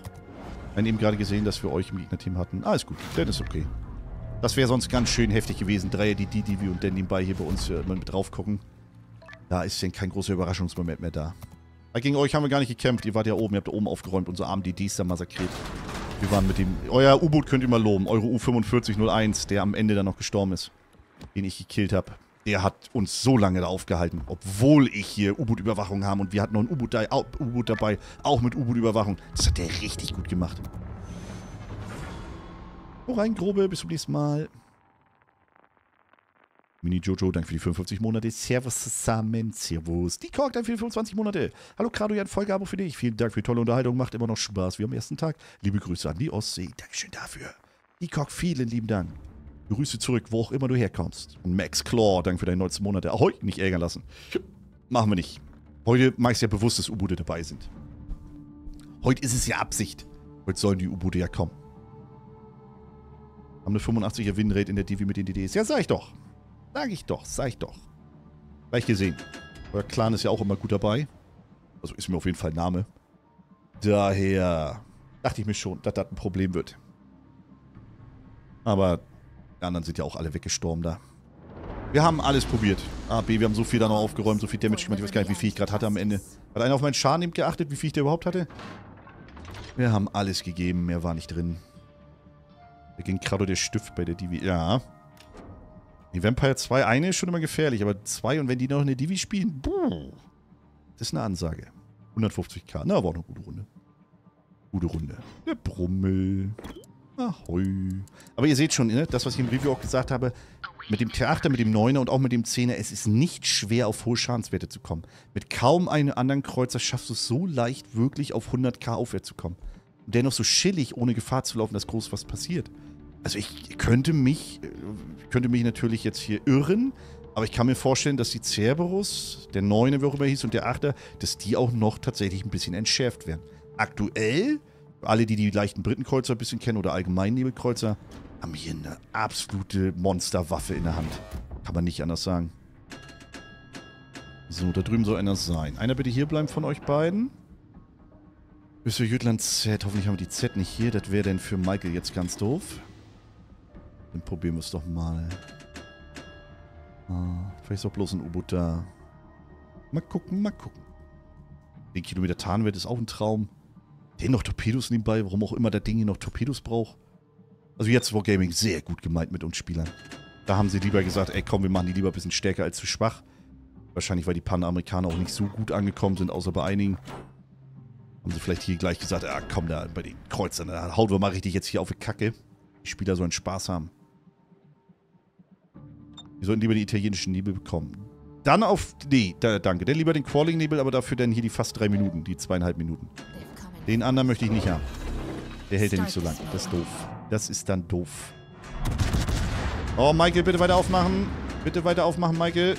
Haben eben gerade gesehen, dass wir euch im Gegnerteam hatten. Ah, ist gut. Dann ist okay. Das wäre sonst ganz schön heftig gewesen. Dreier, die Divi und dann nebenbei hier bei uns äh, mit drauf gucken. Da ist denn kein großer Überraschungsmoment mehr da. Aber gegen euch haben wir gar nicht gekämpft. Ihr wart ja oben. Ihr habt da oben aufgeräumt. Unsere armen DDs da massakriert. Wir waren mit dem... Euer U-Boot könnt ihr mal loben. Eure U-4501, der am Ende dann noch gestorben ist. Den ich gekillt habe der hat uns so lange da aufgehalten, obwohl ich hier U-Boot-Überwachung habe und wir hatten noch ein U-Boot da, dabei, auch mit U-Boot-Überwachung. Das hat der richtig gut gemacht. Oh rein, Grobe, bis zum nächsten Mal. Mini Jojo, danke für die 55 Monate. Servus zusammen. Servus. Die Kork, danke für die 25 Monate. Hallo Krado, Jan, Vollgabe für dich. Vielen Dank für die tolle Unterhaltung. Macht immer noch Spaß wie am ersten Tag. Liebe Grüße an die Ostsee. Dankeschön dafür. Die Kork, vielen lieben Dank. Grüße zurück, wo auch immer du herkommst. Und Max Claw, danke für deine 19 Monate. Ahoi, nicht ärgern lassen. Machen wir nicht. Heute mache ich es ja bewusst, dass U-Boote dabei sind. Heute ist es ja Absicht. Heute sollen die U-Boote ja kommen. Haben eine 85er Winrate in der Divi mit den DDs. Ja, sag ich doch. Sag ich doch, sag ich doch. Gleich gesehen. Euer Clan ist ja auch immer gut dabei. Also ist mir auf jeden Fall Name. Daher dachte ich mir schon, dass das ein Problem wird. Aber die anderen sind ja auch alle weggestorben da. Wir haben alles probiert. A, B, wir haben so viel da noch aufgeräumt, so viel Damage gemacht. Ich weiß gar nicht, wie viel ich gerade hatte am Ende. Hat einer auf meinen Schaden geachtet, wie viel ich da überhaupt hatte? Wir haben alles gegeben, mehr war nicht drin. Da ging gerade der Stift bei der Divi. Ja. Die Vampire 2, eine ist schon immer gefährlich, aber zwei und wenn die noch eine Divi spielen, buh, das ist eine Ansage. 150k, na, war eine gute Runde. Gute Runde. Der Brummel. Ahoi. Aber ihr seht schon, ne, das, was ich im Review auch gesagt habe, mit dem T8er, mit dem 9er und auch mit dem 10er, es ist nicht schwer, auf hohe Schadenswerte zu kommen. Mit kaum einem anderen Kreuzer schaffst du es so leicht, wirklich auf 100k aufwärts zu kommen. Und dennoch so chillig, ohne Gefahr zu laufen, dass groß was passiert. Also ich könnte mich, könnte mich natürlich jetzt hier irren, aber ich kann mir vorstellen, dass die Cerberus, der 9er, wie auch immer hieß, und der 8er, dass die auch noch tatsächlich ein bisschen entschärft werden. Aktuell alle, die die leichten Britenkreuzer ein bisschen kennen oder allgemein Nebelkreuzer, haben hier eine absolute Monsterwaffe in der Hand. Kann man nicht anders sagen. So, da drüben soll einer sein. Einer bitte hier bleiben von euch beiden. Bis Jütland Z. Hoffentlich haben wir die Z nicht hier. Das wäre denn für Michael jetzt ganz doof. Dann probieren wir es doch mal. Ah, vielleicht ist auch bloß ein U-Boot da. Mal gucken, mal gucken. Den Kilometer Tarnwert ist auch ein Traum. Den noch Torpedos nebenbei, warum auch immer der Ding hier noch Torpedos braucht. Also jetzt Wargaming sehr gut gemeint mit uns Spielern. Da haben sie lieber gesagt, ey komm, wir machen die lieber ein bisschen stärker als zu schwach. Wahrscheinlich, weil die Panamerikaner auch nicht so gut angekommen sind, außer bei einigen. Haben sie vielleicht hier gleich gesagt, ja komm, da bei den Kreuzern, da hauen wir mal richtig jetzt hier auf die Kacke. Die Spieler sollen Spaß haben. Wir sollten lieber die italienischen Nebel bekommen. Dann auf, nee, da, danke. Dann lieber den Crawling-Nebel, aber dafür dann hier die fast drei Minuten, die zweieinhalb Minuten. Den anderen möchte ich nicht haben. Der hält ja nicht so lang. Das ist doof. Das ist dann doof. Oh, Michael, bitte weiter aufmachen. Bitte weiter aufmachen, Michael.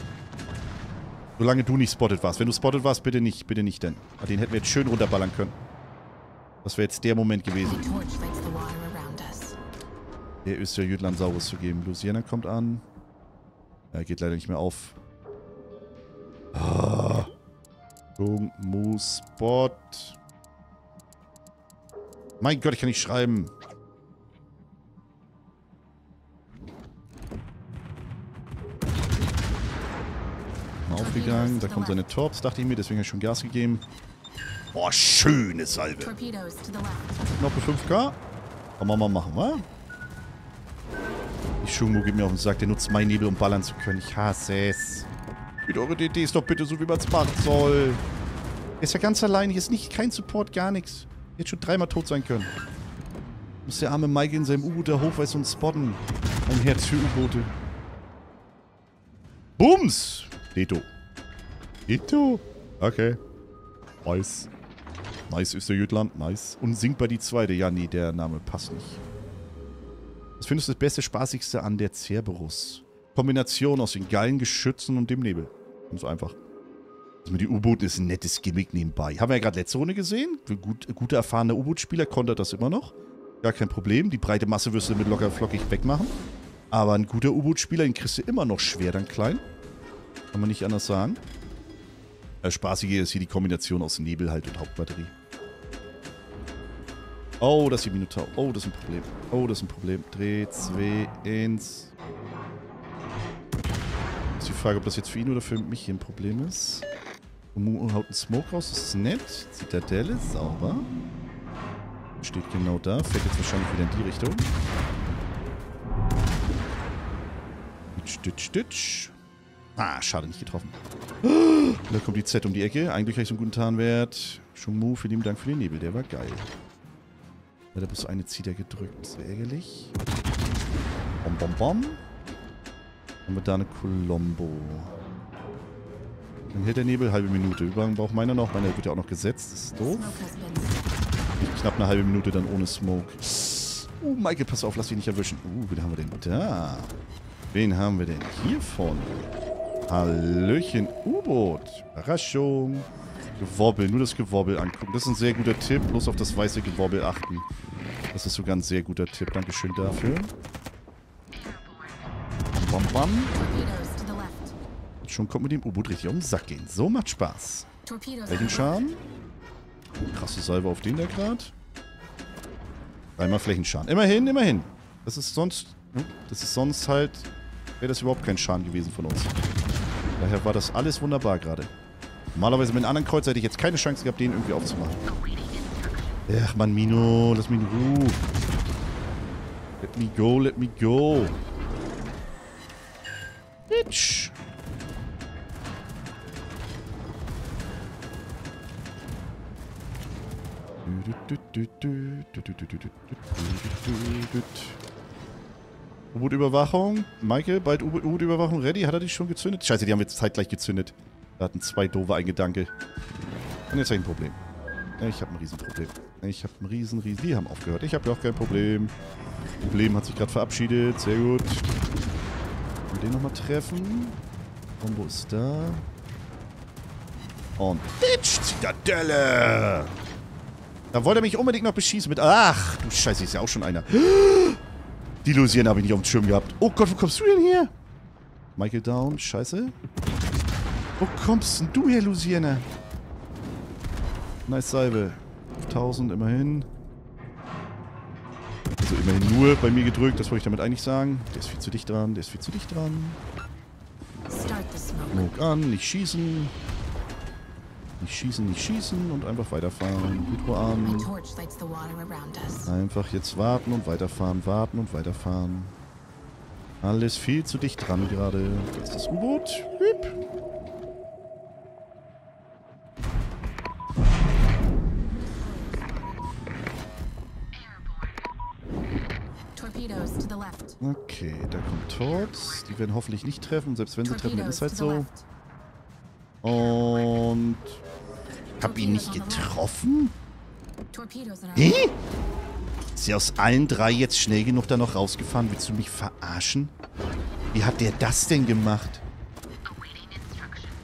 Solange du nicht spotted warst. Wenn du spotted warst, bitte nicht. Bitte nicht, denn. Ah, den hätten wir jetzt schön runterballern können. Das wäre jetzt der Moment gewesen. Der ist ja Jütlandsaurus zu geben. Luciana kommt an. Er geht leider nicht mehr auf. Ah. Spot. Mein Gott, ich kann nicht schreiben. Mal aufgegangen. Da kommt seine Torps, dachte ich mir. Deswegen habe ich schon Gas gegeben. Boah, schöne Salve. Noch für 5k? Kann man mal machen, wa? Die Schumo geht mir auf den Sack. Der nutzt meinen Nebel, um ballern zu können. Ich hasse es. Mit eure DDs doch bitte so, wie man es machen soll. Er ist ja ganz allein. Hier ist nicht kein Support, gar nichts. Hätte schon dreimal tot sein können. Muss der arme Mike in seinem U-Boot da hochweisen und spotten. Ein Herz für U-Boote. Bums! Deto. Deto? Okay. Nice. Nice Österjütland, nice. Bei die zweite. Ja, nee, der Name passt nicht. Was findest du das beste, spaßigste an der Cerberus? Kombination aus den geilen Geschützen und dem Nebel. Ganz einfach. Also mit den U-Booten ist ein nettes Gimmick nebenbei. Haben wir ja gerade letzte Runde gesehen. Gut, gute, erfahrene U-Boot-Spieler kontert das immer noch. Gar kein Problem. Die breite Masse wirst du mit locker flockig wegmachen. Aber ein guter U-Boot-Spieler, den kriegst du immer noch schwer dann klein. Kann man nicht anders sagen. Das Spaßige ist hier die Kombination aus Nebel halt und Hauptbatterie. Oh, das ist die Minotaur. Oh, das ist ein Problem. Oh, das ist ein Problem. Dreh, 2, 1. Ist die Frage, ob das jetzt für ihn oder für mich hier ein Problem ist. Mu haut einen Smoke raus, das ist nett. Zitadelle, sauber. Steht genau da, fährt jetzt wahrscheinlich wieder in die Richtung. Stitch, stitch. Ah, schade, nicht getroffen. Da kommt die Z um die Ecke. Eigentlich habe ich so einen guten Tarnwert. Shungmu, vielen lieben Dank für den Nebel, der war geil. Da hat bloß eine Zieher gedrückt, das wäre ärgerlich. Bom, bom, bom. Haben wir da eine Colombo. Dann hält der Nebel halbe Minute. Übergang braucht meiner noch. Meiner wird ja auch noch gesetzt. Das ist doof. Knapp eine halbe Minute dann ohne Smoke. Uh, Michael, pass auf, lass dich nicht erwischen. Uh, wen haben wir denn da? Wen haben wir denn hier vorne? Hallöchen, U-Boot. Überraschung. Gewobbel, nur das Gewobbel angucken. Das ist ein sehr guter Tipp. Bloß auf das weiße Gewobbel achten. Das ist sogar ein sehr guter Tipp. Dankeschön dafür. Bam, bam. Schon kommt mit dem U-Boot richtig um den Sack gehen. So macht Spaß. Welchen Schaden? Krasse Salve auf den da gerade. Dreimal Flächenschaden. Immerhin, immerhin. Das ist sonst... Das ist sonst halt... Wäre das überhaupt kein Schaden gewesen von uns. Daher war das alles wunderbar gerade. Normalerweise mit einem anderen Kreuz hätte ich jetzt keine Chance gehabt, den irgendwie aufzumachen. Ach man, Mino, lass mich in Ruhe. Let me go, let me go. Bitch. U-Boot-Überwachung. Michael, bald U-Boot-Überwachung ready. Hat er dich schon gezündet? Scheiße, die haben jetzt zeitgleich gezündet. Da hatten zwei doofe ein Gedanke. Und jetzt habe ich ein Problem. Ich habe ein Riesenproblem. Ich habe ein riesen, riesen... Die haben aufgehört. Ich habe ja auch kein Problem. Problem hat sich gerade verabschiedet. Sehr gut. Wir den nochmal treffen. Combo ist da. Und Bitch, Zitadelle! Da wollte er mich unbedingt noch beschießen mit... Ach, du Scheiße, ist ja auch schon einer. Die Louisiana habe ich nicht auf dem Schirm gehabt. Oh Gott, wo kommst du denn hier? Michael down, scheiße. Wo kommst denn du her, Louisiana? Nice Salve. 1000 immerhin. Also immerhin nur bei mir gedrückt, das wollte ich damit eigentlich sagen. Der ist viel zu dicht dran, der ist viel zu dicht dran. Smoke an, nicht schießen. Nicht schießen, nicht schießen und einfach weiterfahren. Hydro an. Einfach jetzt warten und weiterfahren, warten und weiterfahren. Alles viel zu dicht dran gerade. Da ist das U-Boot. Hüp. Okay, da kommt Torts. Die werden hoffentlich nicht treffen. Selbst wenn sie treffen, dann ist halt so. Und... Hab ihn nicht getroffen? Hä? Ist er aus allen drei jetzt schnell genug da noch rausgefahren? Willst du mich verarschen? Wie hat der das denn gemacht?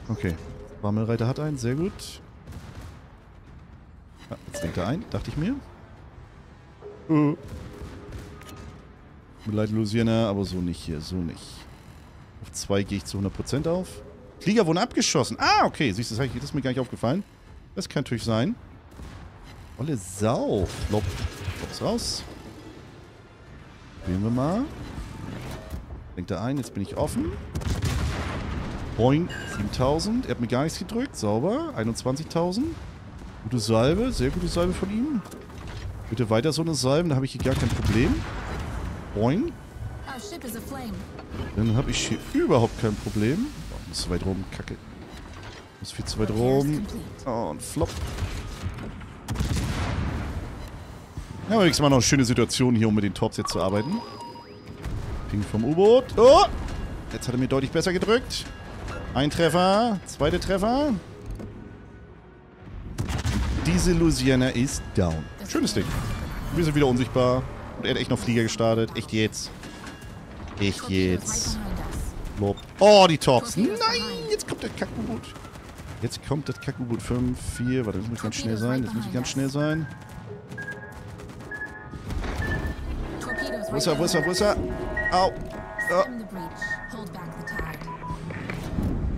Okay. Wammelreiter hat einen, sehr gut. Ah, jetzt denkt er ein, dachte ich mir. Uh. Mit leid, Louisiana, aber so nicht hier, so nicht. Auf zwei gehe ich zu 100% auf. Flieger wurden abgeschossen. Ah, okay. Siehst du, das, ist mir gar nicht aufgefallen. Das kann natürlich sein. Olle Sau. Flop. Flops raus. Probieren wir mal. Denkt er ein, jetzt bin ich offen. Boing, 7000. Er hat mir gar nichts gedrückt. Sauber. 21.000. Gute Salbe. Sehr gute Salbe von ihm. Bitte weiter so eine Salbe, da habe ich hier gar kein Problem. Boing. Dann habe ich hier überhaupt kein Problem. Oh, ist zu weit rum. Kacke. Ist viel zu weit rum. Oh, und flop. Ja, aber wenigstens mal noch eine schöne Situation hier, um mit den Tops jetzt zu arbeiten. Ping vom U-Boot. Oh! Jetzt hat er mir deutlich besser gedrückt. Ein Treffer. Zweiter Treffer. Diese Louisiana ist down. Schönes Ding. Wir sind wieder unsichtbar. Und er hat echt noch Flieger gestartet. Echt jetzt. Echt jetzt. Lob. Oh, die Tops. Nein, jetzt kommt der Kack-U-Boot. Jetzt kommt das Kack-U-Boot 5, 4. Warte, das muss ganz schnell sein. Das muss ganz schnell sein. Wo ist er, wo ist er, wo ist er? Au. Oh.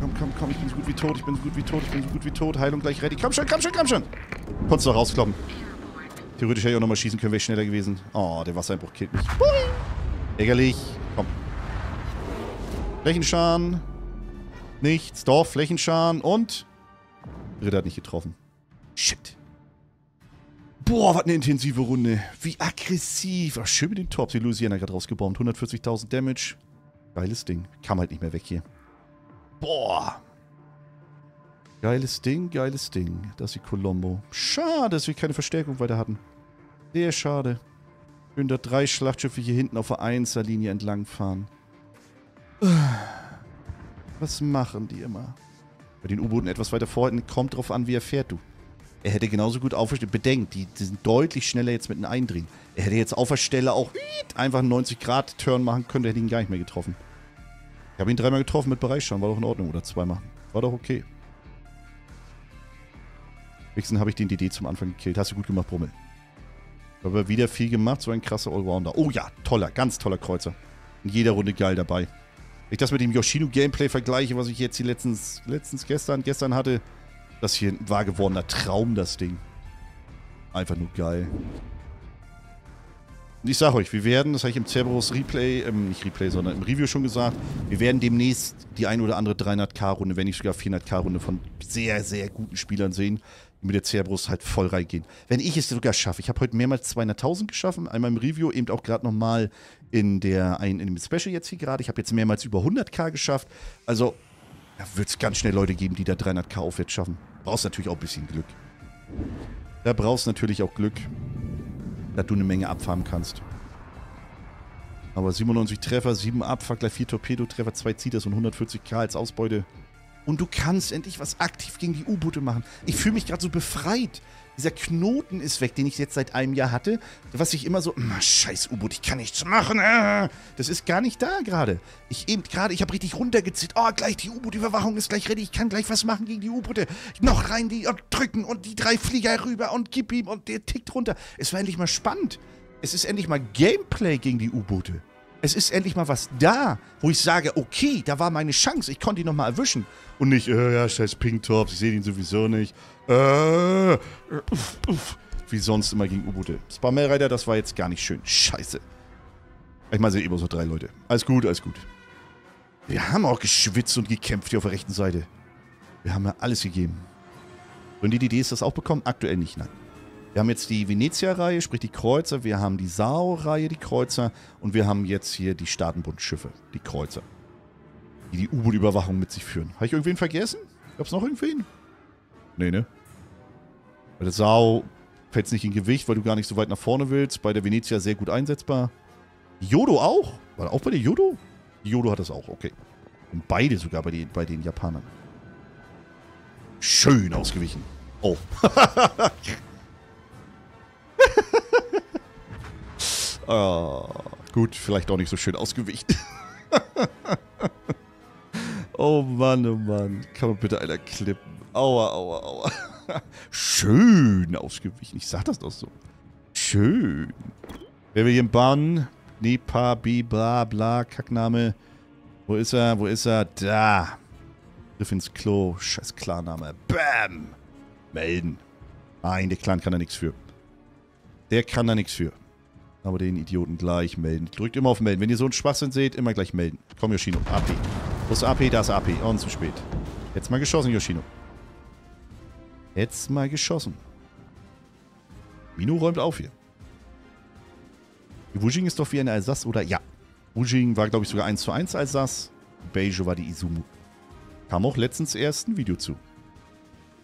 Komm, komm, komm, ich bin so gut wie tot, ich bin so gut wie tot, ich bin so gut wie tot. Heilung gleich ready. Komm schon, komm schon, komm schon. Konntest du rauskloppen. Theoretisch hätte ich auch nochmal schießen können, wäre ich schneller gewesen. Oh, der Wassereinbruch killt mich. Boing. Ärgerlich. Komm. Flächenschaden. Nichts. Doch, Flächenschaden und... Ritter hat nicht getroffen. Shit. Boah, was eine intensive Runde. Wie aggressiv. Ach, schön mit den Tops. Die Louisiana gerade rausgebombt. 140.000 Damage. Geiles Ding. Kam halt nicht mehr weg hier. Boah. Geiles Ding, geiles Ding. Das ist die Colombo. Schade, dass wir keine Verstärkung weiter hatten. Sehr schade. Schön da drei Schlachtschiffe hier hinten auf der 1er Linie entlang fahren. Was machen die immer? Bei den U-Booten etwas weiter vorhin kommt drauf an, wie er fährt, du. Er hätte genauso gut aufgestellt. Bedenkt, die, die, sind deutlich schneller jetzt mit einem Eindringen. Er hätte jetzt auf der Stelle auch einfach einen 90-Grad-Turn machen können, der hätte ihn gar nicht mehr getroffen. Ich habe ihn dreimal getroffen mit Bereichsschauen, war doch in Ordnung. Oder zweimal. War doch okay. Wenigstens habe ich den DD zum Anfang gekillt. Hast du gut gemacht, Brummel. Aber wieder viel gemacht, so ein krasser Allrounder. Oh ja, toller, ganz toller Kreuzer. In jeder Runde geil dabei. Wenn ich das mit dem Yoshino-Gameplay vergleiche, was ich jetzt hier letztens, letztens gestern, gestern hatte, das hier ein wahr gewordener Traum, das Ding. Einfach nur geil. Ich sag euch, wir werden, das habe ich im Cerberus Replay, ähm, nicht Replay, sondern im Review schon gesagt, wir werden demnächst die ein oder andere 300k-Runde, wenn nicht sogar 400k-Runde von sehr, sehr guten Spielern sehen, die mit der Cerberus halt voll reingehen. Wenn ich es sogar schaffe, ich habe heute mehrmals 200.000 geschaffen, einmal im Review, eben auch gerade nochmal in, der, in, in dem Special jetzt hier gerade. Ich habe jetzt mehrmals über 100k geschafft. Also, da wird es ganz schnell Leute geben, die da 300k aufwärts schaffen. Brauchst natürlich auch ein bisschen Glück. Da brauchst natürlich auch Glück dass du eine Menge abfarmen kannst. Aber 97 Treffer, 7 Abfuck, gleich 4 Torpedo-Treffer, 2 Zitas und 140k als Ausbeute. Und du kannst endlich was aktiv gegen die U-Boote machen. Ich fühle mich gerade so befreit. Dieser Knoten ist weg, den ich jetzt seit einem Jahr hatte. Was ich immer so, scheiß U-Boot, ich kann nichts machen. Äh. Das ist gar nicht da gerade. Ich eben gerade, ich habe richtig runtergezählt. Oh, gleich die U-Boot-Überwachung ist gleich ready. Ich kann gleich was machen gegen die U-Boote. Noch rein die und drücken und die drei Flieger rüber und gib ihm und der tickt runter. Es war endlich mal spannend. Es ist endlich mal Gameplay gegen die U-Boote. Es ist endlich mal was da, wo ich sage, okay, da war meine Chance, ich konnte ihn nochmal erwischen. Und nicht, äh, ja, scheiß Pinktops, ich sehe ihn sowieso nicht. Äh, uff, uff, wie sonst immer gegen U-Boote. Spammerreiter, das war jetzt gar nicht schön. Scheiße. Ich meine, sind immer so drei Leute. Alles gut, alles gut. Wir haben auch geschwitzt und gekämpft hier auf der rechten Seite. Wir haben ja alles gegeben. Und die DDs das auch bekommen? Aktuell nicht, nein. Wir haben jetzt die Venezia-Reihe, sprich die Kreuzer. Wir haben die Sao-Reihe, die Kreuzer. Und wir haben jetzt hier die Staatenbundschiffe, die Kreuzer. Die die U-Boot-Überwachung mit sich führen. Habe ich irgendwen vergessen? Gab es noch irgendwen? Nee, ne? Bei der Sao fällt es nicht in Gewicht, weil du gar nicht so weit nach vorne willst. Bei der Venezia sehr gut einsetzbar. Yodo auch? War auch bei der Yodo? Yodo hat das auch, okay. Und beide sogar bei den, bei den Japanern. Schön ausgewichen. Oh. oh, gut, vielleicht auch nicht so schön ausgewichen. oh Mann, oh Mann. Kann man bitte einer klippen? Aua, aua, aua. Schön ausgewichen. Ich sag das doch so. Schön. Wer will hier im Bann? Nepa, Bi, bla, bla, Kackname. Wo ist er? Wo ist er? Da. Griff ins Klo. Scheiß Klarname. Bam. Melden. Nein, der Clan kann da nichts für. Der kann da nichts für. Aber den Idioten gleich melden. Drückt immer auf Melden. Wenn ihr so einen Schwachsinn seht, immer gleich melden. Komm, Yoshino. AP. Wo ist AP? Da ist AP. Und zu spät. Jetzt mal geschossen, Yoshino. Jetzt mal geschossen. Mino räumt auf hier. Wujing ist doch wie ein Ersatz, oder? Ja. Wujing war, glaube ich, sogar 1 zu 1 Ersatz. Beiju war die Izumu. Kam auch letztens erst ein Video zu.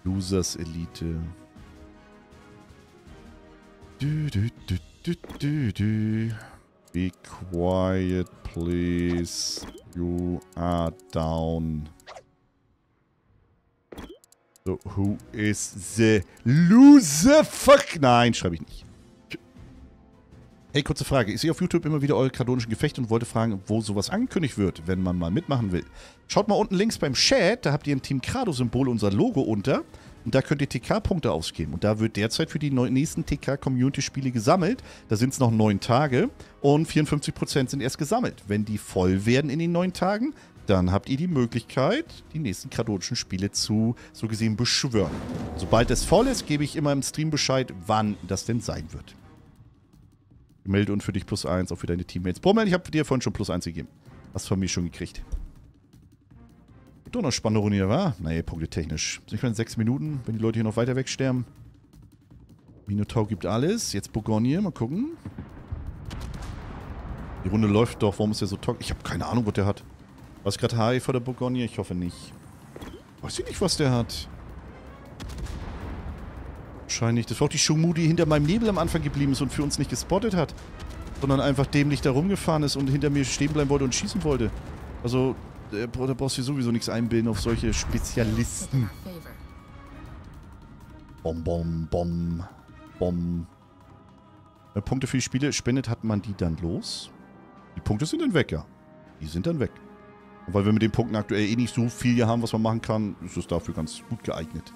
Losers Elite. Du, du, du, du, du, du. Be quiet, please. You are down. So, who is the loser? Fuck. Nein, schreibe ich nicht. Hey, kurze Frage. Ich sehe auf YouTube immer wieder eure kardonischen Gefechte und wollte fragen, wo sowas angekündigt wird, wenn man mal mitmachen will. Schaut mal unten links beim Chat, da habt ihr im Team Krado-Symbol unser Logo unter. Und da könnt ihr TK-Punkte ausgeben. Und da wird derzeit für die nächsten TK-Community-Spiele gesammelt. Da sind es noch neun Tage und 54% sind erst gesammelt. Wenn die voll werden in den neun Tagen, dann habt ihr die Möglichkeit, die nächsten kradotischen Spiele zu, so gesehen, beschwören. Sobald es voll ist, gebe ich immer im Stream Bescheid, wann das denn sein wird. Melde und für dich plus eins, auch für deine Teammates. Brummel, ich habe dir vorhin schon plus eins gegeben. Hast von mir schon gekriegt. Doch noch spannende Runde hier, wa? Nee, Punkte technisch. Sind wir in sechs Minuten, wenn die Leute hier noch weiter wegsterben. Minotaur gibt alles. Jetzt Bourgogne, mal gucken. Die Runde läuft doch. Warum ist der so toxisch? Ich habe keine Ahnung, was der hat. Was gerade Hai vor der Bourgogne? Ich hoffe nicht. Weiß ich nicht, was der hat. Wahrscheinlich. Das war auch die Shumu, die hinter meinem Nebel am Anfang geblieben ist und für uns nicht gespottet hat. Sondern einfach dämlich da rumgefahren ist und hinter mir stehen bleiben wollte und schießen wollte. Also, da brauchst du sowieso nichts einbilden auf solche Spezialisten. Bom, bom, bom, bom. Wenn Punkte für die Spiele spendet, hat man die dann los? Die Punkte sind dann weg, ja. Die sind dann weg. Und weil wir mit den Punkten aktuell eh nicht so viel hier haben, was man machen kann, ist es dafür ganz gut geeignet.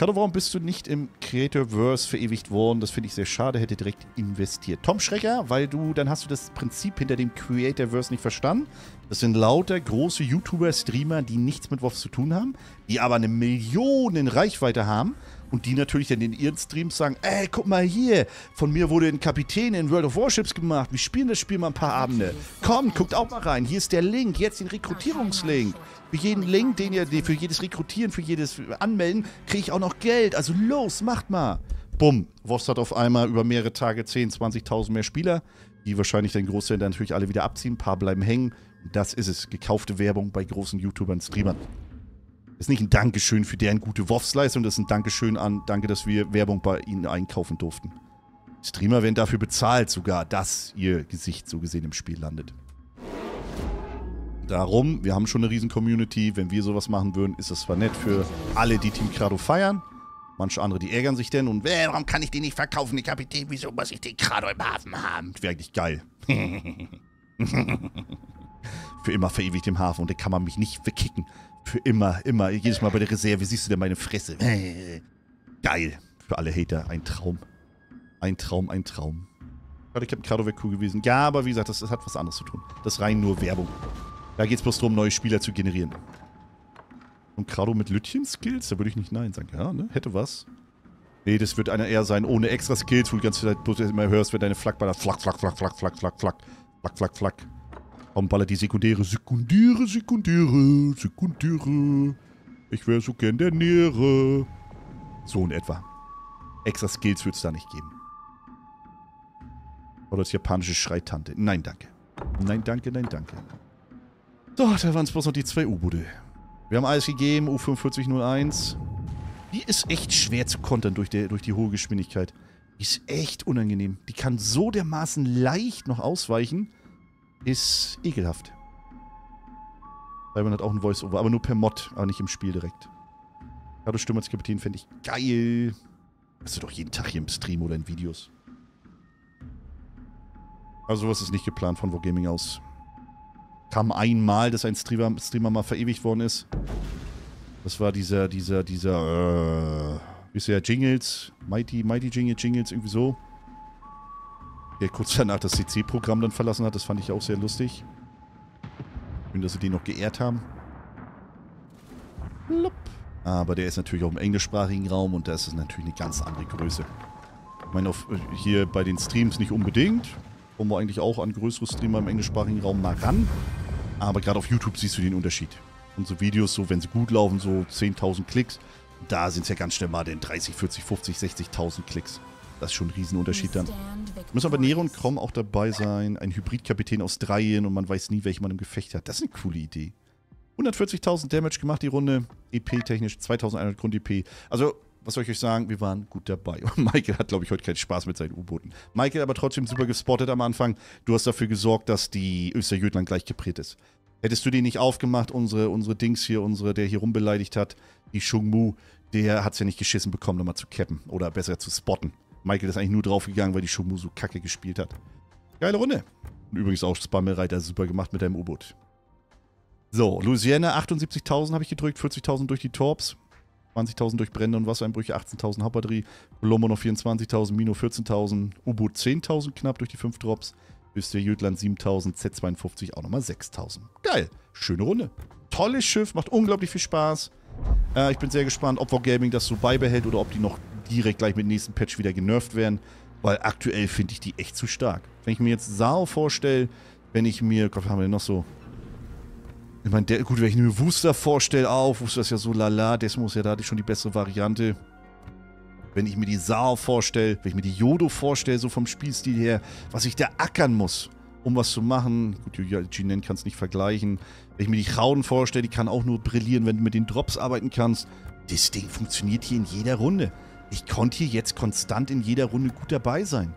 Kado, warum bist du nicht im Creator-Verse verewigt worden? Das finde ich sehr schade, hätte direkt investiert. Tom Schrecker, weil du, dann hast du das Prinzip hinter dem Creator-Verse nicht verstanden. Das sind lauter große YouTuber, Streamer, die nichts mit WoW zu tun haben, die aber eine Millionen Reichweite haben und die natürlich dann in ihren Streams sagen, ey, guck mal hier, von mir wurde ein Kapitän in World of Warships gemacht, wir spielen das Spiel mal ein paar Abende. Kommt, guckt auch mal rein, hier ist der Link, jetzt den Rekrutierungslink. Für jeden Link, den ihr, für jedes Rekrutieren, für jedes Anmelden, kriege ich auch noch Geld. Also los, macht mal. Bumm, Voss hat auf einmal über mehrere Tage 10.000, 20.000 mehr Spieler, die wahrscheinlich den dann natürlich alle wieder abziehen. Ein paar bleiben hängen. Das ist es. Gekaufte Werbung bei großen YouTubern, Streamern. Ist nicht ein Dankeschön für deren gute WoWs-Leistung, das ist ein Dankeschön an, danke, dass wir Werbung bei ihnen einkaufen durften. Streamer werden dafür bezahlt sogar, dass ihr Gesicht so gesehen im Spiel landet. Darum, wir haben schon eine riesen Community. Wenn wir sowas machen würden, ist das zwar nett für alle, die Team Krado feiern. Manche andere, die ärgern sich denn und äh, warum kann ich den nicht verkaufen, den Kapitän? Wieso muss ich den Krado im Hafen haben? Wäre eigentlich geil. für immer verewigt im Hafen und den kann man mich nicht verkicken. Für immer, immer. Jedes Mal bei der Reserve siehst du denn meine Fresse. Geil. Für alle Hater. Ein Traum. Ein Traum, ein Traum. Schade, ich habe Krado wäre cool gewesen. Ja, aber wie gesagt, das, das, hat was anderes zu tun. Das ist rein nur Werbung. Da geht es bloß darum, neue Spieler zu generieren. Und Krado mit Lütchen-Skills? Da würde ich nicht Nein sagen. Ja, ne? Hätte was. Nee, das wird einer eher sein ohne extra Skills, wo du die ganze Zeit bloß immer hörst, wenn deine Flakballer flack, flack, flack, flack, flack, flack, flack, flack, flack, flack. Warum ballert die Sekundäre? Sekundäre, Sekundäre, Sekundäre. Ich wäre so gern der Nähere. So in etwa. Extra Skills wird es da nicht geben. Oder das japanische Schreitante. Nein, danke. Nein, danke, nein, danke. So, da waren es bloß noch die zwei U-Boote. Wir haben alles gegeben, U4501. Die ist echt schwer zu kontern durch, der, durch die hohe Geschwindigkeit. Die ist echt unangenehm. Die kann so dermaßen leicht noch ausweichen ist ekelhaft. Simon hat auch ein Voice-Over, aber nur per Mod, aber nicht im Spiel direkt. Das Stimme als Kapitän fände ich geil. Hast du doch jeden Tag hier im Stream oder in Videos. Also sowas ist nicht geplant von Wargaming aus. Kam einmal, dass ein Streamer, Streamer mal verewigt worden ist. Das war dieser, dieser, dieser, äh, ist der, Jingles, Mighty, Mighty Jingle, Jingles, irgendwie so der kurz danach das CC-Programm dann verlassen hat. Das fand ich auch sehr lustig. Schön, dass sie den noch geehrt haben. Lupp. Aber der ist natürlich auch im englischsprachigen Raum und da ist es natürlich eine ganz andere Größe. Ich meine, auf, hier bei den Streams nicht unbedingt. Kommen wir eigentlich auch an größere Streamer im englischsprachigen Raum mal ran. Aber gerade auf YouTube siehst du den Unterschied. Unsere Videos, so wenn sie gut laufen, so 10.000 Klicks. Da sind es ja ganz schnell mal den 30, 40, 50, 60.000 Klicks. Das ist schon ein Riesenunterschied dann. Müssen aber Nero und Krom auch dabei sein. Ein Hybridkapitän aus Dreien und man weiß nie, welchen man im Gefecht hat. Das ist eine coole Idee. 140.000 Damage gemacht, die Runde. EP-technisch 2.100 Grund-EP. Also, was soll ich euch sagen? Wir waren gut dabei. Und Michael hat, glaube ich, heute keinen Spaß mit seinen U-Booten. Michael aber trotzdem super gespottet am Anfang. Du hast dafür gesorgt, dass die Österjödland gleich geprägt ist. Hättest du die nicht aufgemacht, unsere, unsere Dings hier, unsere, der hier rumbeleidigt hat, die Shungmu, der hat es ja nicht geschissen bekommen, nochmal zu cappen. Oder besser zu spotten. Michael ist eigentlich nur draufgegangen, weil die Shumu so kacke gespielt hat. Geile Runde. Und übrigens auch Spammelreiter super gemacht mit deinem U-Boot. So, Louisiana 78.000 habe ich gedrückt, 40.000 durch die Torps, 20.000 durch Brände und Wassereinbrüche, 18.000 Hauptbatterie, Colombo noch 24.000, Mino 14.000, U-Boot 10.000 knapp durch die 5 Drops, Öster Jötland 7.000, Z52 auch nochmal 6.000. Geil, schöne Runde. Tolles Schiff, macht unglaublich viel Spaß. Äh, ich bin sehr gespannt, ob Wargaming das so beibehält oder ob die noch direkt gleich mit dem nächsten Patch wieder genervt werden, weil aktuell finde ich die echt zu stark. Wenn ich mir jetzt Sao vorstelle, wenn ich mir, was haben wir denn noch so? Ich meine, gut, wenn ich mir Wooster vorstelle, auch, Wooster ist ja so lala, Desmos ja da schon die bessere Variante. Wenn ich mir die Sao vorstelle, wenn ich mir die Yodo vorstelle, so vom Spielstil her, was ich da ackern muss, um was zu machen. Gut, Jinen kann es nicht vergleichen. Wenn ich mir die Rauden vorstelle, die kann auch nur brillieren, wenn du mit den Drops arbeiten kannst. Das Ding funktioniert hier in jeder Runde. Ich konnte hier jetzt konstant in jeder Runde gut dabei sein.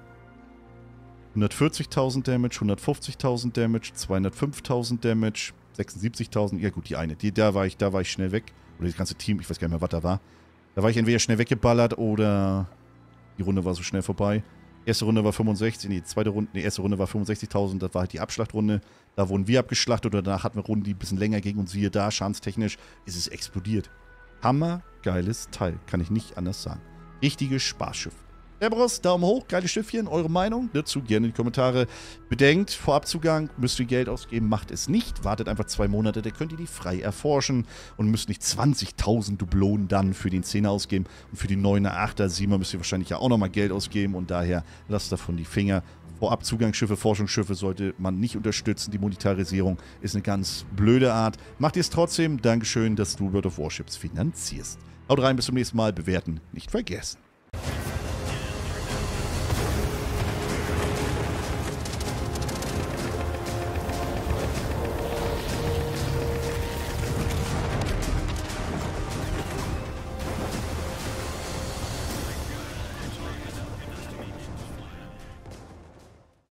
140.000 Damage, 150.000 Damage, 205.000 Damage, 76.000. Ja gut, die eine. Die, da, war ich, da war ich schnell weg. Oder das ganze Team, ich weiß gar nicht mehr, was da war. Da war ich entweder schnell weggeballert oder die Runde war so schnell vorbei. Erste Runde war 65, nee, zweite Runde, nee, erste Runde war 65.000, das war halt die Abschlachtrunde. Da wurden wir abgeschlachtet oder danach hatten wir Runden, die ein bisschen länger gingen und siehe da, schadenstechnisch ist es explodiert. Hammer, geiles Teil, kann ich nicht anders sagen. Richtiges Spaßschiff. Cerberus, Daumen hoch, geile Schiffchen, eure Meinung dazu gerne in die Kommentare. Bedenkt, Vorabzugang, müsst ihr Geld ausgeben, macht es nicht. Wartet einfach zwei Monate, da könnt ihr die frei erforschen und müsst nicht 20.000 Dublonen dann für den 10er ausgeben. Und für die 9er, 8er, 7er müsst ihr wahrscheinlich ja auch nochmal Geld ausgeben und daher lasst davon die Finger. Vorabzugangsschiffe, Forschungsschiffe sollte man nicht unterstützen. Die Monetarisierung ist eine ganz blöde Art. Macht ihr es trotzdem. Dankeschön, dass du World of Warships finanzierst. Haut rein, bis zum nächsten Mal. Bewerten nicht vergessen.